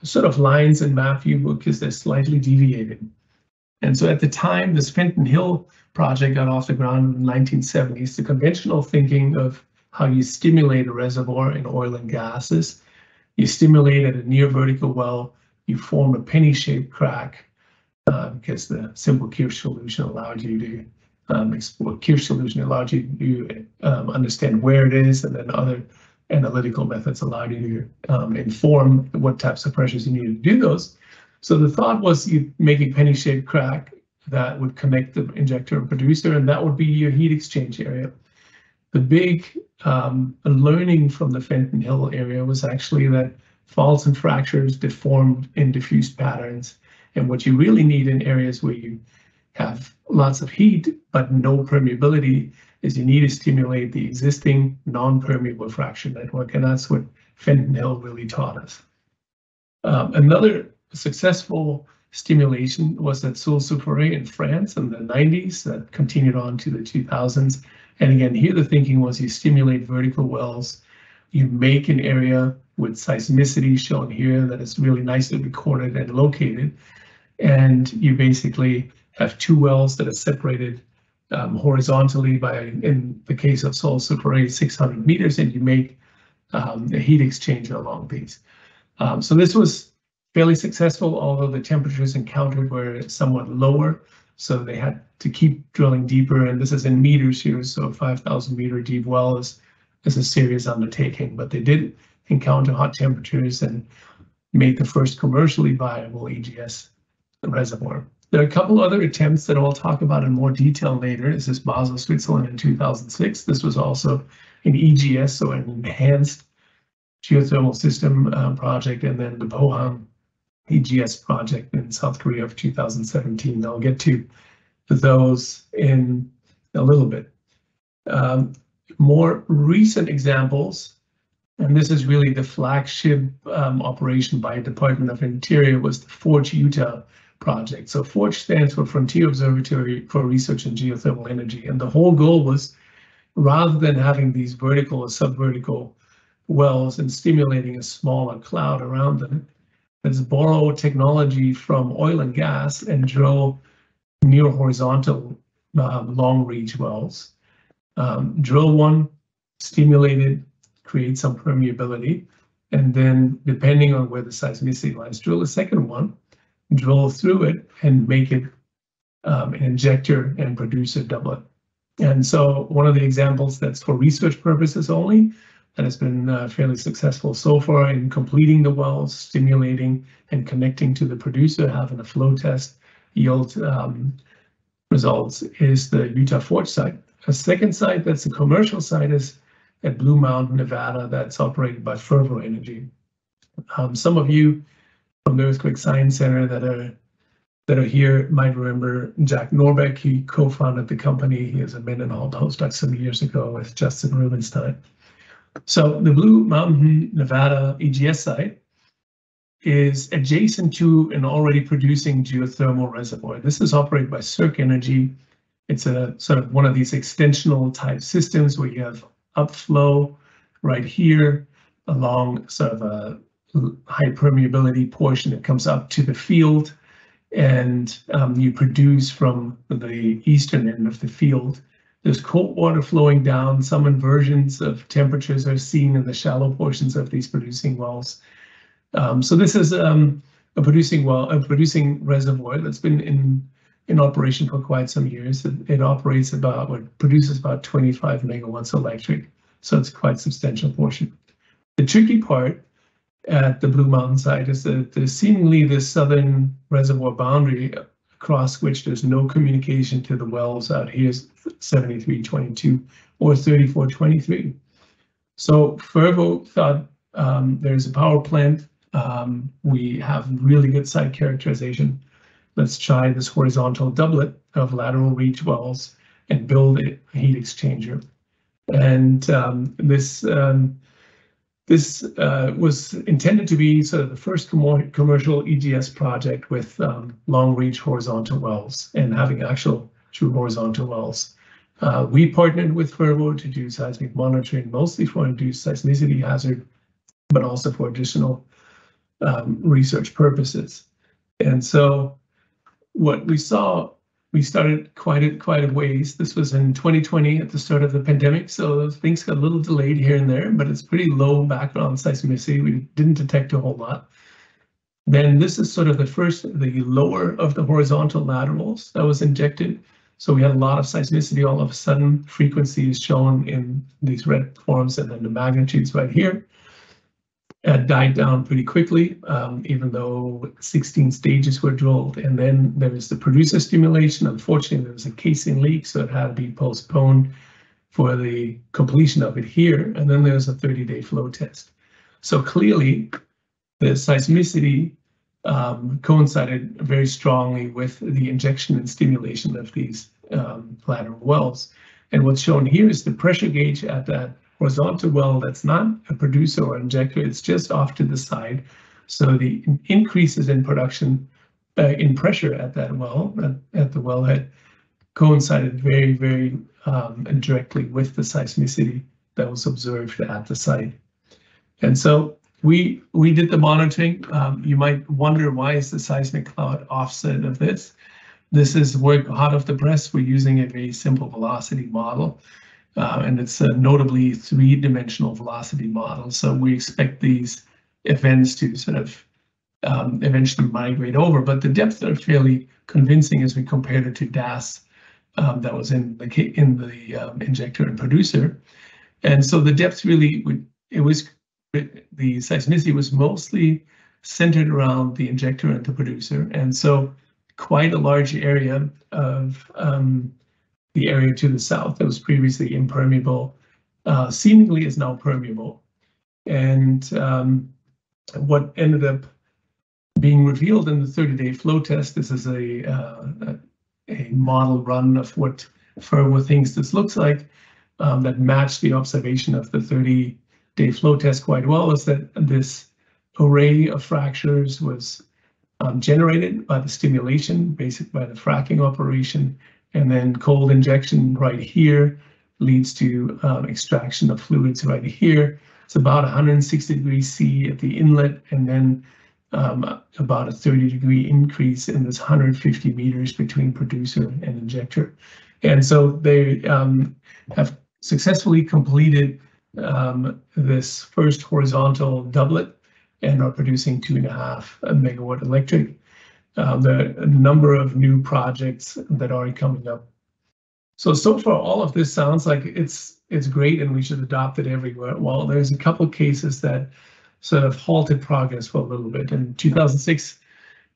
The sort of lines in view because they're slightly deviated. And so at the time, this Fenton Hill project got off the ground in the 1970s, the conventional thinking of how you stimulate a reservoir in oil and gases you stimulate at a near vertical well, you form a penny-shaped crack uh, because the simple Kirsch solution allowed you to um, explore Kirsch solution allowed you to um, understand where it is, and then other analytical methods allowed you to um, inform what types of pressures you need to do those. So the thought was you make a penny-shaped crack that would connect the injector and producer, and that would be your heat exchange area. The big um, learning from the Fenton Hill area was actually that faults and fractures deformed in diffuse patterns. And what you really need in areas where you have lots of heat but no permeability is you need to stimulate the existing non-permeable fracture network. And that's what Fenton Hill really taught us. Um, another successful stimulation was at Soultz-sous-Forêts in France in the 90s that continued on to the 2000s. And again, here the thinking was you stimulate vertical wells, you make an area with seismicity shown here that is really nicely recorded and located. And you basically have two wells that are separated um, horizontally by, in the case of Soultz-sous-Forêts, 600 meters, and you make um, a heat exchanger along these. Um, so this was fairly successful, although the temperatures encountered were somewhat lower. So they had to keep drilling deeper, and this is in meters here, so 5,000 meter deep well is, is a serious undertaking. But they did encounter hot temperatures and made the first commercially viable EGS reservoir. There are a couple other attempts that I'll talk about in more detail later. This is Basel, Switzerland in 2006. This was also an EGS, so an enhanced geothermal system uh, project, and then the Pohang EGS project in South Korea of 2017. I'll get to those in a little bit. Um, more recent examples, and this is really the flagship um, operation by Department of Interior, was the Forge Utah project. So Forge stands for Frontier Observatory for Research in Geothermal Energy, and the whole goal was rather than having these vertical or subvertical wells and stimulating a smaller cloud around them, let's borrow technology from oil and gas and drill near horizontal um, long reach wells. Um, drill one, stimulate it, create some permeability, and then depending on where the seismicity lies, drill a second one, drill through it and make it um, an injector and produce a doublet. And so one of the examples that's for research purposes only that has been uh, fairly successful so far in completing the wells, stimulating and connecting to the producer, having a flow test yield um, results is the Utah Forge site. A second site that's a commercial site is at Blue Mountain, Nevada, that's operated by Fervo Energy. Um, some of you from the Earthquake Science Center that are that are here might remember Jack Norbeck. He co-founded the company. He was a Mendenhall postdoc some years ago with Justin Rubinstein. So the Blue Mountain, Nevada EGS site is adjacent to an already producing geothermal reservoir. This is operated by Cyrq Energy. It's a sort of one of these extensional type systems where you have upflow right here along sort of a high permeability portion that comes up to the field and um, you produce from the eastern end of the field. There's cold water flowing down. Some inversions of temperatures are seen in the shallow portions of these producing wells. Um, so this is um, a producing well, a producing reservoir that's been in in operation for quite some years. It, it operates about, or produces about 25 megawatts electric, so it's quite substantial portion. The tricky part at the Blue Mountain site is that there's seemingly the southern reservoir boundary across which there's no communication to the wells out here, 7322 or 3423. So Fervo thought um, there's a power plant um, we have really good site characterization. Let's try this horizontal doublet of lateral reach wells and build a heat exchanger. And um, this um, this uh, was intended to be sort of the first com commercial EGS project with um, long reach horizontal wells and having actual true horizontal wells. Uh, we partnered with Fervo to do seismic monitoring, mostly for induced seismicity hazard, but also for additional um, research purposes. And so what we saw, we started quite a, quite a ways. This was in 2020 at the start of the pandemic, so things got a little delayed here and there, but it's pretty low background seismicity. We didn't detect a whole lot. Then this is sort of the first, the lower of the horizontal laterals that was injected. So we had a lot of seismicity all of a sudden. Frequency is shown in these red forms and then the magnitudes right here uh, died down pretty quickly, um, even though 16 stages were drilled. And then there was the producer stimulation. Unfortunately, there was a casing leak, so it had to be postponed for the completion of it here. And then there's a 30-day flow test. So clearly, the seismicity um, coincided very strongly with the injection and stimulation of these um, lateral wells. And what's shown here is the pressure gauge at that horizontal well that's not a producer or injector, it's just off to the side. So the increases in production uh, in pressure at that well, at, at the wellhead, coincided very, very um, directly with the seismicity that was observed at the site. And so we we did the monitoring. Um, you might wonder why is the seismic cloud offset of this? This is work hot off the press. We're using a very simple velocity model. Uh, and it's a notably three-dimensional velocity model. So we expect these events to sort of um, eventually migrate over, but the depths are fairly convincing as we compared it to DAS um, that was in the in the um, injector and producer. And so the depth really would it was the seismicity was mostly centered around the injector and the producer, and so quite a large area of um, the area to the south that was previously impermeable uh, seemingly is now permeable. And um, what ended up being revealed in the 30-day flow test, this is a, uh, a model run of what Fervo thinks this looks like um, that matched the observation of the 30-day flow test quite well, is that this array of fractures was um, generated by the stimulation, basically by the fracking operation, and then cold injection right here leads to um, extraction of fluids right here. It's about 160 degrees C at the inlet, and then um, about a 30 degree increase in this 150 meters between producer and injector. And so they um, have successfully completed um, this first horizontal doublet and are producing two and a half megawatt electric. Uh, the number of new projects that are coming up so, so far, all of this sounds like it's it's great and we should adopt it everywhere. Well, there's a couple cases that sort of halted progress for a little bit. In 2006,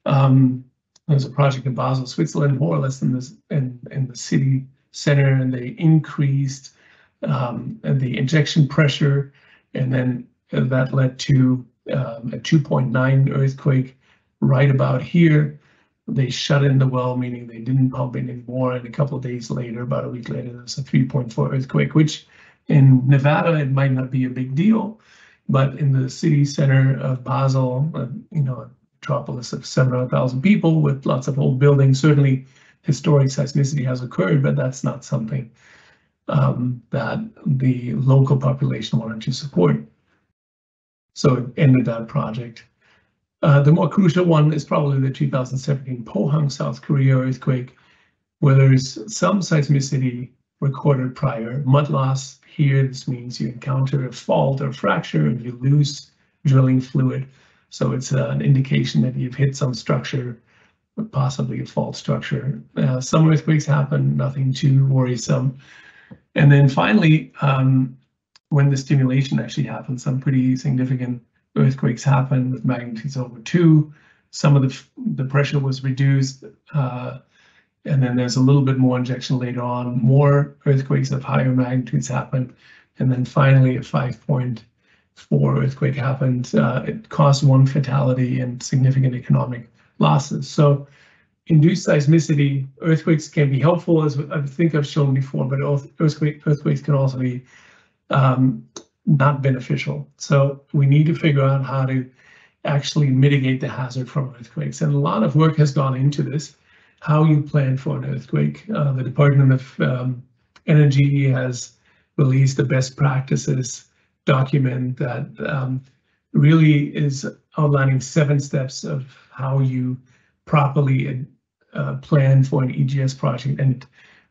um, there was a project in Basel, Switzerland, more or less in this in, in the city center, and they increased um, the injection pressure, and then that led to um, a 2.9 earthquake right about here they shut in the well, meaning they didn't pump in anymore. And a couple of days later, about a week later, there's a 3.4 earthquake, which in Nevada, it might not be a big deal, but in the city center of Basel, you know, a metropolis of 700,000 people with lots of old buildings, certainly historic seismicity has occurred, but that's not something um, that the local population wanted to support. So it ended that project. Uh, the more crucial one is probably the 2017 Pohang, South Korea earthquake, where there's some seismicity recorded prior. Mud loss here, this means you encounter a fault or fracture and you lose drilling fluid. So it's uh, an indication that you've hit some structure, possibly a fault structure. Uh, some earthquakes happen, nothing too worrisome. And then finally, um, when the stimulation actually happens, some pretty significant earthquakes happen with magnitudes over two. Some of the, the pressure was reduced, uh, and then there's a little bit more injection later on. More earthquakes of higher magnitudes happened, and then finally a 5.4 earthquake happened. Uh, it caused one fatality and significant economic losses. So induced seismicity, earthquakes can be helpful, as I think I've shown before, but earthquake, earthquakes can also be um, not beneficial. So we need to figure out how to actually mitigate the hazard from earthquakes. And a lot of work has gone into this, how you plan for an earthquake. Uh, the Department of um, Energy has released the best practices document that um, really is outlining seven steps of how you properly uh, plan for an EGS project. And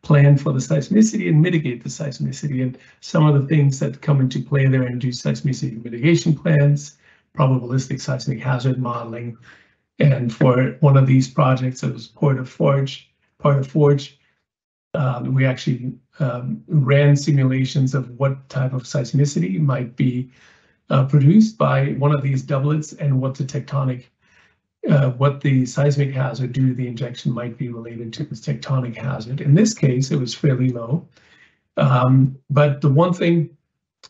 plan for the seismicity and mitigate the seismicity. And some of the things that come into play there and do seismicity mitigation plans, probabilistic seismic hazard modeling. And for one of these projects, it was Port of Forge, Port of Forge, um, we actually um, ran simulations of what type of seismicity might be uh, produced by one of these doublets and what the tectonic uh, what the seismic hazard due to the injection might be related to this tectonic hazard. In this case, it was fairly low. Um, but the one thing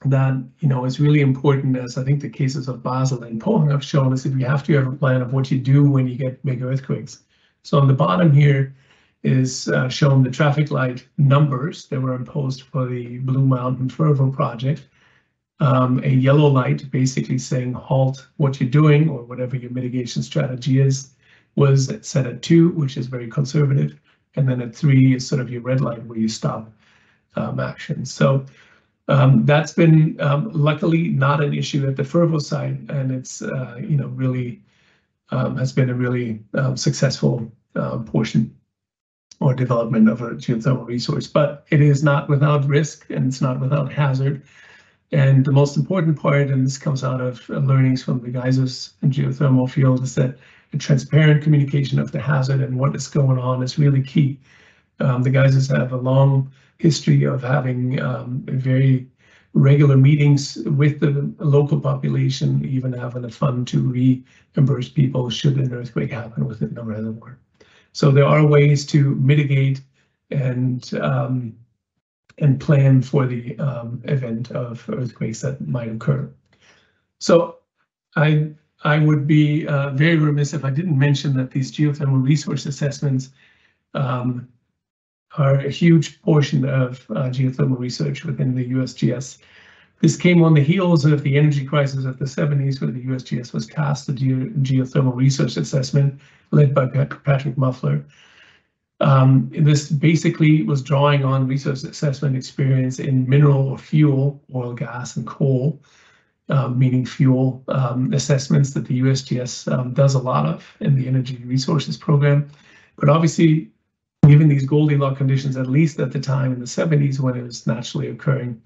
that you know is really important, as I think the cases of Basel and Pohang have shown, is that you have to have a plan of what you do when you get big earthquakes. So on the bottom here is uh, shown the traffic light numbers that were imposed for the Blue Mountain Fervo project um, a yellow light basically saying halt what you're doing or whatever your mitigation strategy is was set at two, which is very conservative. And then at three is sort of your red light where you stop um, action. So um, that's been um, luckily not an issue at the Fervo side, and it's uh, you know really um, has been a really um, successful uh, portion or development of a geothermal resource. But it is not without risk and it's not without hazard. And the most important part, and this comes out of learnings from the geysers and geothermal field, is that a transparent communication of the hazard and what is going on is really key. Um, the geysers have a long history of having um, very regular meetings with the local population, even having a fund to reimburse people should an earthquake happen within the reservoir. So there are ways to mitigate and um, and plan for the um, event of earthquakes that might occur. So I I would be uh, very remiss if I didn't mention that these geothermal resource assessments um, are a huge portion of uh, geothermal research within the USGS. This came on the heels of the energy crisis of the 70s, where the USGS was tasked the ge geothermal research assessment led by Patrick Muffler. Um, this basically was drawing on resource assessment experience in mineral or fuel, oil, gas, and coal, um, meaning fuel um, assessments that the USGS um, does a lot of in the Energy Resources Program. But obviously, given these Goldilocks conditions, at least at the time in the 70s when it was naturally occurring,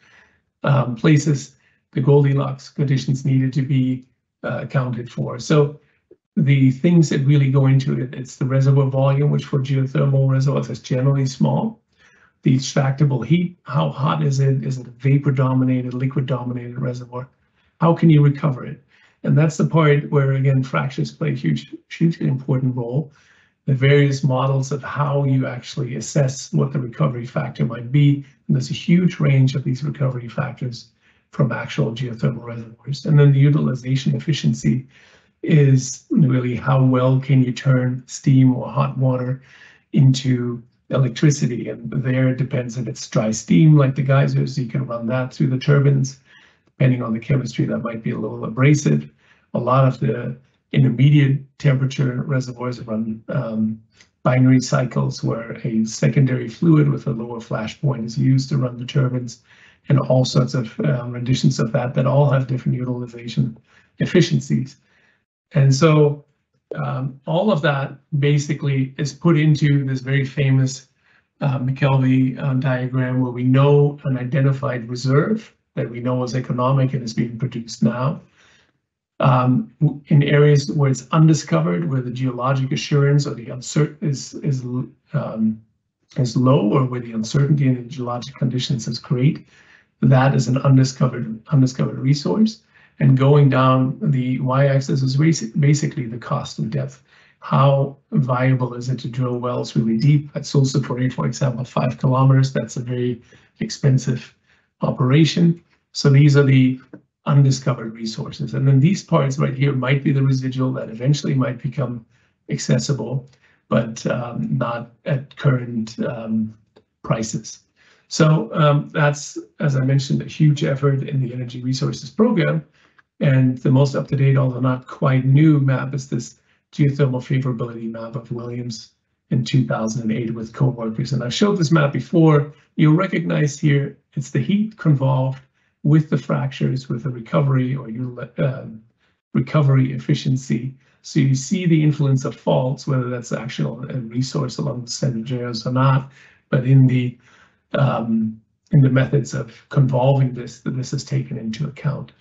um, places, the Goldilocks conditions needed to be uh, accounted for. So the things that really go into it, it's the reservoir volume, which for geothermal reservoirs is generally small. The extractable heat, how hot is it? Is it a vapor dominated, liquid dominated reservoir? How can you recover it? And that's the part where, again, fractures play a huge, hugely important role. The various models of how you actually assess what the recovery factor might be. And there's a huge range of these recovery factors from actual geothermal reservoirs. And then the utilization efficiency is really how well can you turn steam or hot water into electricity. And there it depends if it's dry steam like the geysers, you can run that through the turbines. Depending on the chemistry, that might be a little abrasive. A lot of the intermediate temperature reservoirs run um, binary cycles where a secondary fluid with a lower flash point is used to run the turbines and all sorts of um, renditions of that that all have different utilization efficiencies. And so um, all of that basically is put into this very famous uh, McKelvey um, diagram where we know an identified reserve that we know is economic and is being produced now. Um, in areas where it's undiscovered, where the geologic assurance or the uncertain is is um, is low, or where the uncertainty in the geologic conditions is great, that is an undiscovered undiscovered resource. And going down the y-axis is basically the cost of depth. How viable is it to drill wells really deep at Soultz-sous-Forêts, for example, five kilometers? That's a very expensive operation. So these are the undiscovered resources. And then these parts right here might be the residual that eventually might become accessible, but um, not at current um, prices. So um, that's, as I mentioned, a huge effort in the Energy Resources Program. And the most up-to-date, although not quite new map is this geothermal favorability map of Williams in 2008 with co-workers. And I've showed this map before. You'll recognize here, it's the heat convolved with the fractures, with the recovery or um, recovery efficiency. So you see the influence of faults, whether that's actual a resource along the center or not, but in the um, in the methods of convolving this, that this is taken into account.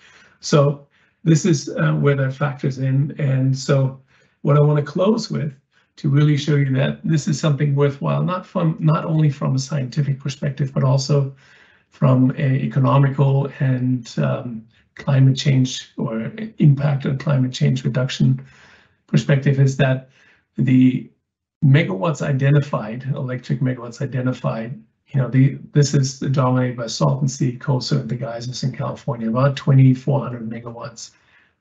So this is uh, where that factors in. And so what I want to close with to really show you that this is something worthwhile, not from not only from a scientific perspective, but also from a economical and um, climate change or impact on climate change reduction perspective is that the megawatts identified, electric megawatts identified, you know, the this is dominated by Salton Sea, Coso, and the geysers in California, about 2,400 megawatts.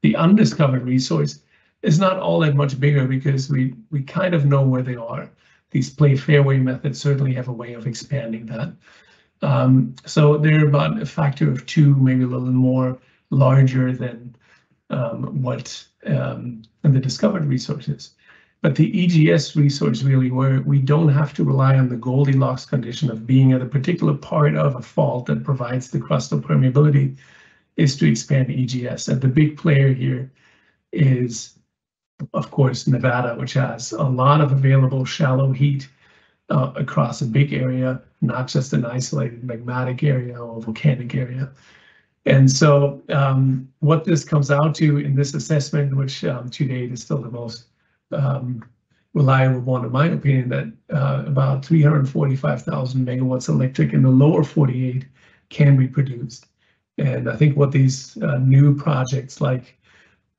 The undiscovered resource is not all that much bigger because we we kind of know where they are. These play fairway methods certainly have a way of expanding that. Um, so they're about a factor of two, maybe a little more larger than um, what um, the discovered resources. But the EGS resource really where we don't have to rely on the Goldilocks condition of being at a particular part of a fault that provides the crustal permeability is to expand EGS. And the big player here is, of course, Nevada, which has a lot of available shallow heat uh, across a big area, not just an isolated magmatic area or volcanic area. And so um, what this comes out to in this assessment, which um, to date is still the most um, reliable one, in my opinion, that uh, about 345,000 megawatts electric in the lower 48 can be produced. And I think what these uh, new projects like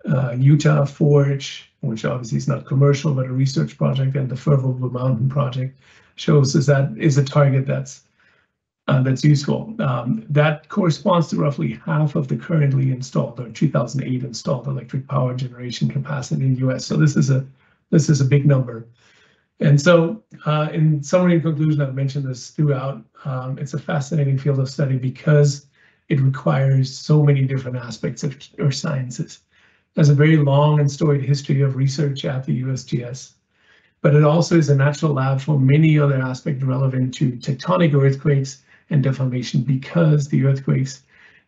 uh, Utah Forge, which obviously is not commercial, but a research project, and the Fervo Blue Mountain project shows is that is a target that's uh, that's useful. Um, that corresponds to roughly half of the currently installed or 2008 installed electric power generation capacity in the US. So this is a this is a big number. And so uh, in summary and conclusion, I've mentioned this throughout. Um, it's a fascinating field of study because it requires so many different aspects of our sciences. There's a very long and storied history of research at the USGS, but it also is a natural lab for many other aspects relevant to tectonic earthquakes and deformation because the earthquakes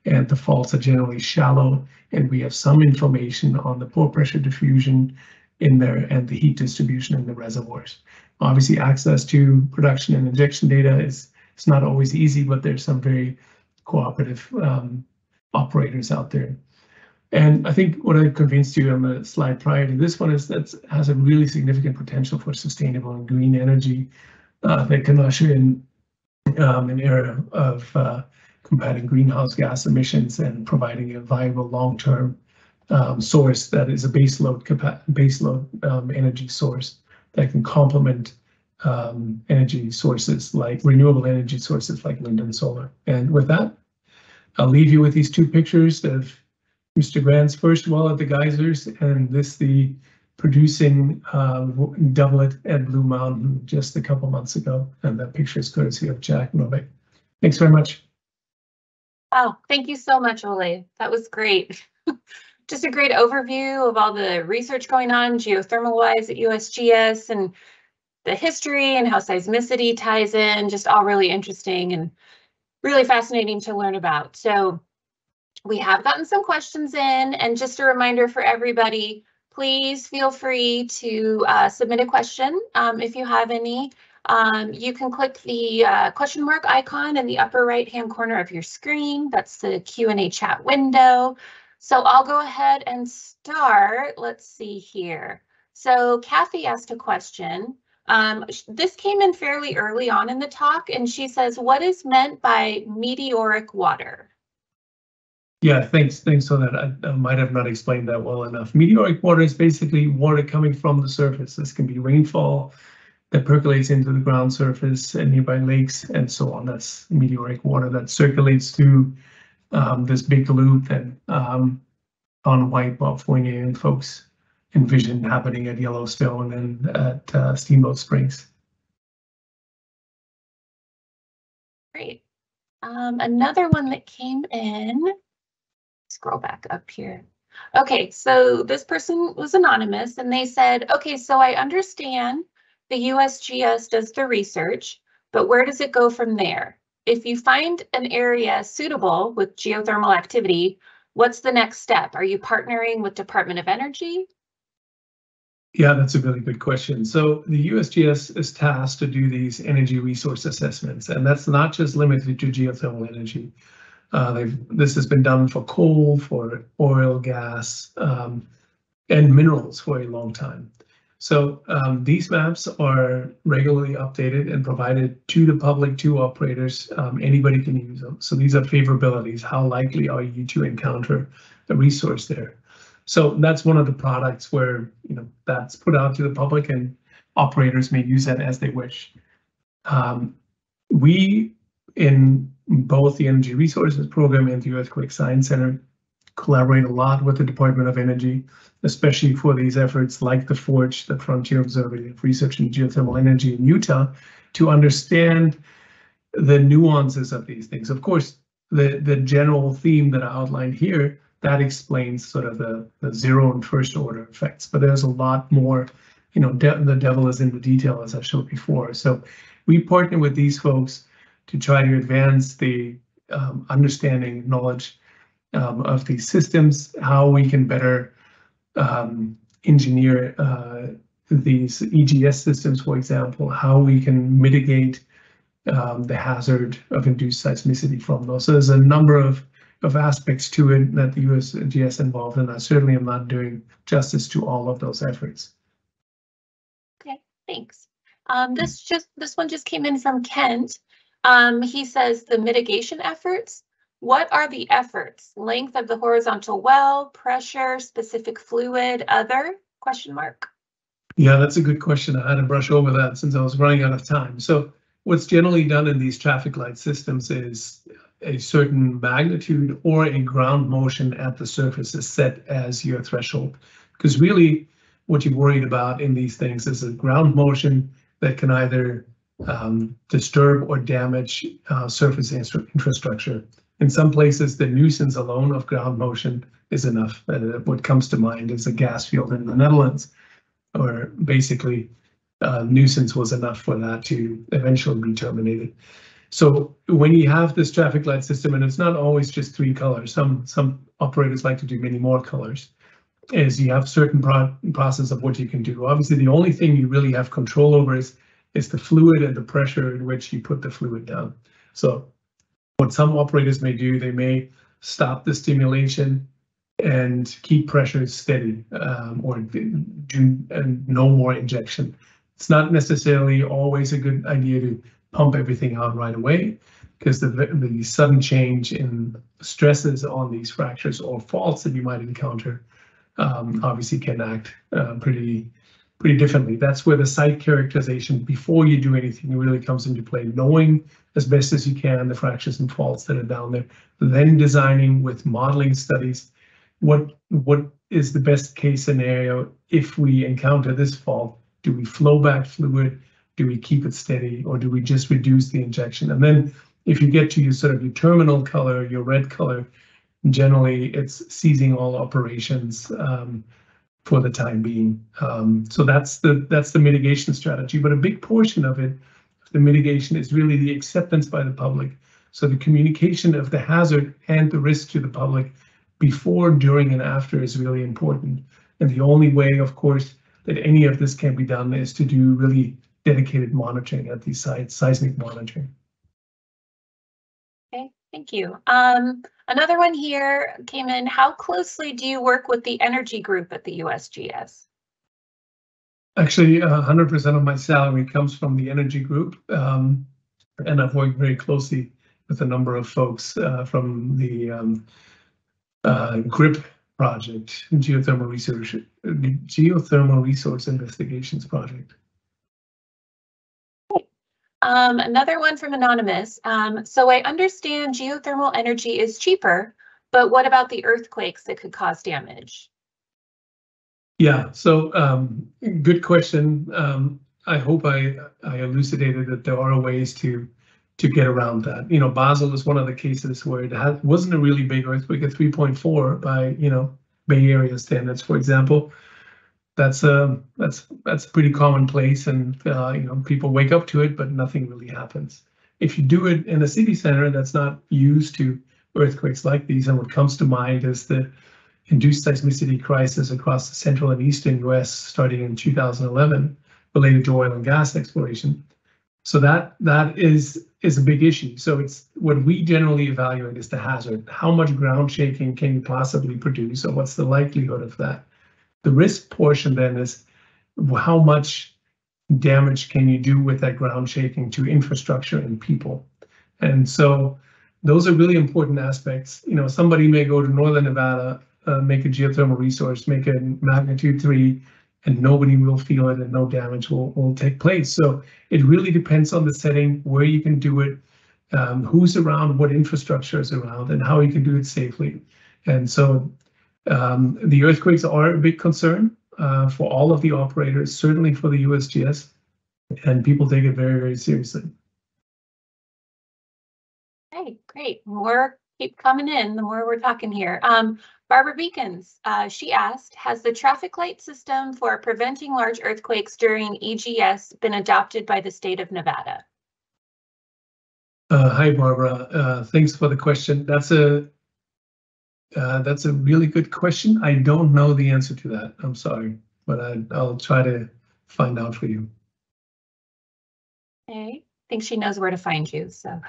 and the faults are generally shallow and we have some information on the pore pressure diffusion in there and the heat distribution in the reservoirs. Obviously access to production and injection data is it's not always easy, but there's some very cooperative um, operators out there. And I think what I convinced you on the slide prior to this one is that has a really significant potential for sustainable and green energy uh, that can usher in um, an era of uh, combating greenhouse gas emissions and providing a viable long-term um, source that is a baseload baseload um, energy source that can complement um, energy sources like renewable energy sources like wind and solar. And with that, I'll leave you with these two pictures of Mr. Grant's first well at the geysers and this the producing uh, doublet at Blue Mountain just a couple months ago. And that picture is courtesy of Jack Norbeck. Thanks very much. Oh, thank you so much, Ole. That was great. just a great overview of all the research going on geothermal wise at USGS and the history and how seismicity ties in, just all really interesting and really fascinating to learn about. So we have gotten some questions in and just a reminder for everybody, please feel free to uh, submit a question um, if you have any. Um, you can click the uh, question mark icon in the upper right hand corner of your screen. That's the Q&A chat window. So I'll go ahead and start. Let's see here. So Kathy asked a question. Um, this came in fairly early on in the talk, and she says, what is meant by meteoric water? Yeah, thanks. Thanks for that. I, I, might have not explained that well enough. Meteoric water is basically water coming from the surface. This can be rainfall that percolates into the ground surface and nearby lakes and so on. That's meteoric water that circulates through um, this big loop that um, Don White Bob Fournier and folks envisioned happening at Yellowstone and at uh, Steamboat Springs. Great. Um, another one that came in scroll back up here. Okay, so this person was anonymous and they said, okay, so I understand the USGS does the research, but where does it go from there? If you find an area suitable with geothermal activity, what's the next step? Are you partnering with Department of Energy? Yeah, that's a really good question. So the USGS is tasked to do these energy resource assessments, and that's not just limited to geothermal energy. Uh, this has been done for coal, for oil, gas, um, and minerals for a long time. So um, these maps are regularly updated and provided to the public, to operators. Um, anybody can use them. So these are favorabilities. How likely are you to encounter a resource there? So that's one of the products where you know that's put out to the public and operators may use that as they wish. Um, we in both the Energy Resources Program and the Earthquake Science Center collaborate a lot with the Department of Energy, especially for these efforts like the Forge, the Frontier Observatory of Research in Geothermal Energy in Utah, to understand the nuances of these things. Of course, the, the general theme that I outlined here, that explains sort of the, the zero and first order effects, but there's a lot more, you know, de the devil is in the detail, as I showed before. So we partner with these folks to try to advance the um, understanding knowledge um, of these systems, how we can better um, engineer uh, these EGS systems, for example, how we can mitigate um, the hazard of induced seismicity from those. So there's a number of of aspects to it that the USGS involved, and I certainly am not doing justice to all of those efforts. Okay, thanks. Um, this just this one just came in from Kent. Um, he says the mitigation efforts. What are the efforts? Length of the horizontal well, pressure, specific fluid, other? Question mark. Yeah, that's a good question. I had to brush over that since I was running out of time. So what's generally done in these traffic light systems is a certain magnitude or a ground motion at the surface is set as your threshold. Because really what you're worried about in these things is a ground motion that can either um, disturb or damage uh, surface infrastructure. In some places, the nuisance alone of ground motion is enough. Uh, what comes to mind is a gas field in the Netherlands, or basically uh, nuisance was enough for that to eventually be terminated. So when you have this traffic light system, and it's not always just three colors, some some operators like to do many more colors, is you have certain pro process of what you can do. Obviously, the only thing you really have control over is is the fluid and the pressure in which you put the fluid down. So what some operators may do, they may stop the stimulation and keep pressure steady um, or do no more injection. It's not necessarily always a good idea to pump everything out right away because the, the sudden change in stresses on these fractures or faults that you might encounter um, obviously can act uh, pretty pretty differently. That's where the site characterization before you do anything really comes into play, knowing as best as you can the fractures and faults that are down there, then designing with modeling studies what what is the best case scenario if we encounter this fault? Do we flow back fluid? Do we keep it steady or do we just reduce the injection? And then if you get to your sort of your terminal color, your red color, generally it's ceasing all operations um, for the time being. Um, so that's the that's the mitigation strategy. But a big portion of it, the mitigation, is really the acceptance by the public. So the communication of the hazard and the risk to the public before, during, and after is really important. And the only way, of course, that any of this can be done is to do really dedicated monitoring at these sites, seismic monitoring. Thank you. Um, Another one here came in. How closely do you work with the energy group at the USGS? Actually, 100% uh, of my salary comes from the energy group. Um, and I've worked very closely with a number of folks uh, from the um, uh, GRIP project, Geothermal Research, Geothermal Resource Investigations Project. Um, another one from Anonymous. Um, so I understand geothermal energy is cheaper, but what about the earthquakes that could cause damage? Yeah, so um, good question. Um, I hope I, I elucidated that there are ways to to get around that. You know, Basel is one of the cases where it wasn't a really big earthquake at 3.4 by, you know, Bay Area standards, for example that's a that's that's pretty commonplace, and uh, you know people wake up to it, but nothing really happens. If you do it in a city center that's not used to earthquakes like these, and what comes to mind is the induced seismicity crisis across the central and eastern U.S. starting in 2011, related to oil and gas exploration. So that that is is a big issue. So it's what we generally evaluate is the hazard. How much ground shaking can you possibly produce, or what's the likelihood of that? The risk portion then is how much damage can you do with that ground shaking to infrastructure and people? And so those are really important aspects. You know, somebody may go to Northern Nevada, uh, make a geothermal resource, make a magnitude three, and nobody will feel it and no damage will, will take place. So it really depends on the setting, where you can do it, um, who's around, what infrastructure is around, and how you can do it safely. And so um, the earthquakes are a big concern uh, for all of the operators, certainly for the USGS, and people take it very, very seriously. Okay, great. More keep coming in the more we're talking here. Um, Barbara Beacons, uh, she asked, has the traffic light system for preventing large earthquakes during EGS been adopted by the state of Nevada? Uh, hi, Barbara. Uh, thanks for the question. That's a uh, that's a really good question. I don't know the answer to that. I'm sorry, but I, will try to find out for you. Okay, I think she knows where to find you. So,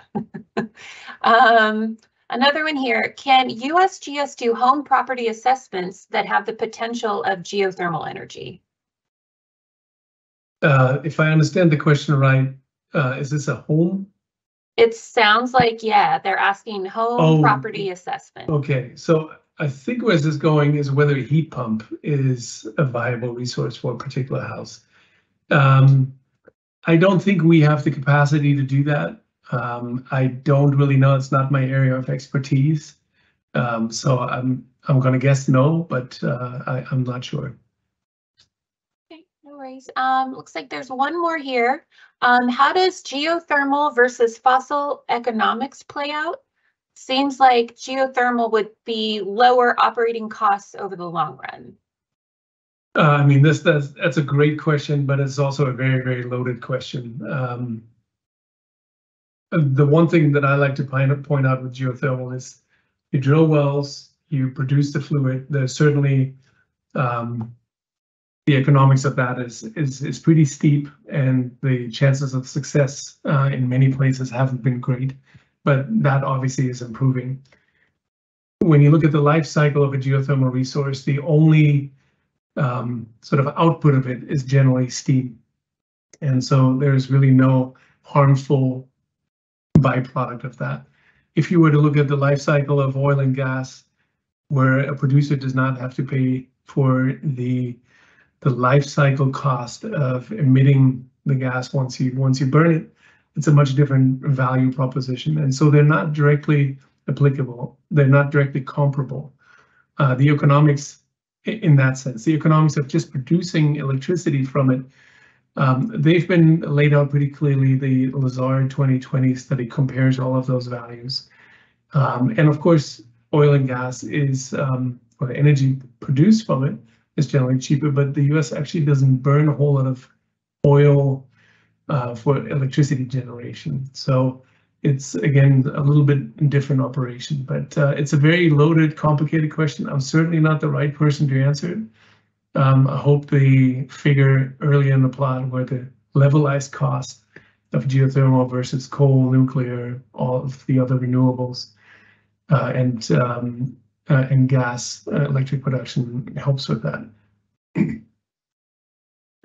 um, Another one here, can USGS do home property assessments that have the potential of geothermal energy? Uh, if I understand the question right, uh, is this a home? It sounds like, yeah, they're asking home Oh. property assessment. Okay, so I think where this is going is whether a heat pump is a viable resource for a particular house. Um, I don't think we have the capacity to do that. Um, I don't really know. It's not my area of expertise. Um, so I'm I'm gonna guess no, but uh, I, I'm not sure. Um, looks like there's one more here. Um, how does geothermal versus fossil economics play out? Seems like geothermal would be lower operating costs over the long run. Uh, I mean, this that's that's a great question, but it's also a very very loaded question. Um, the one thing that I like to point out with geothermal is you drill wells, you produce the fluid. There's certainly um, the economics of that is is is pretty steep, and the chances of success uh, in many places haven't been great, but that obviously is improving. When you look at the life cycle of a geothermal resource, the only um, sort of output of it is generally steam. And so there's really no harmful byproduct of that. If you were to look at the life cycle of oil and gas, where a producer does not have to pay for the the life cycle cost of emitting the gas once you once you burn it, it's a much different value proposition. And so they're not directly applicable. They're not directly comparable. Uh, the economics in that sense. The economics of just producing electricity from it, um, they've been laid out pretty clearly. The Lazard 2020 study compares all of those values. Um, and of course, oil and gas is, um, or the energy produced from it is generally cheaper, but the US actually doesn't burn a whole lot of oil uh, for electricity generation. So it's again a little bit different operation, but uh, it's a very loaded, complicated question. I'm certainly not the right person to answer it. Um, I hope the figure earlier in the plot where the levelized cost of geothermal versus coal, nuclear, all of the other renewables, uh, and um, uh, and gas uh, electric production helps with that.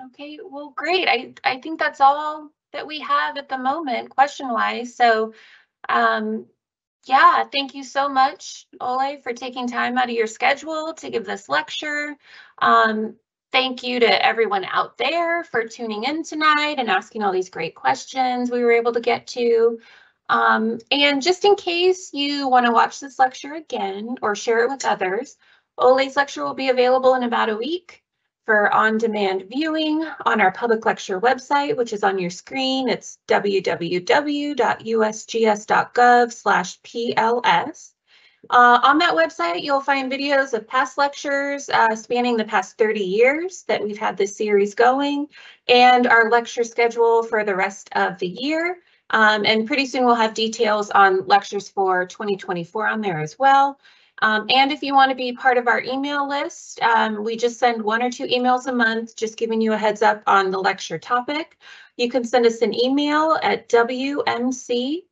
Okay, well, great. I, I think that's all that we have at the moment, question wise. So, um, yeah, thank you so much, Ole, for taking time out of your schedule to give this lecture. Um, thank you to everyone out there for tuning in tonight and asking all these great questions we were able to get to. Um, and just in case you want to watch this lecture again or share it with others, Ole's lecture will be available in about a week for on-demand viewing on our public lecture website, which is on your screen. It's www.usgs.gov slash PLS. Uh, on that website, you'll find videos of past lectures uh, spanning the past 30 years that we've had this series going and our lecture schedule for the rest of the year. Um, and pretty soon we'll have details on lectures for 2024 on there as well. Um, and if you want to be part of our email list, um, we just send one or two emails a month, just giving you a heads up on the lecture topic. You can send us an email at wmcesic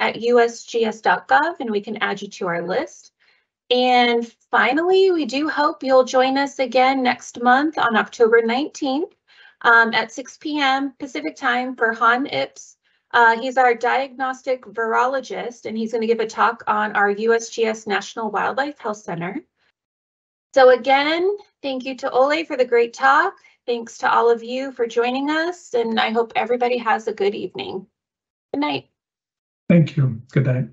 at usgs.gov and we can add you to our list. And finally, we do hope you'll join us again next month on October 19th um, at 6 p.m. Pacific time for Hon Ip's uh, he's our diagnostic virologist, and he's going to give a talk on our USGS National Wildlife Health Center. So again, thank you to Ole for the great talk. Thanks to all of you for joining us, and I hope everybody has a good evening. Good night. Thank you. Good night.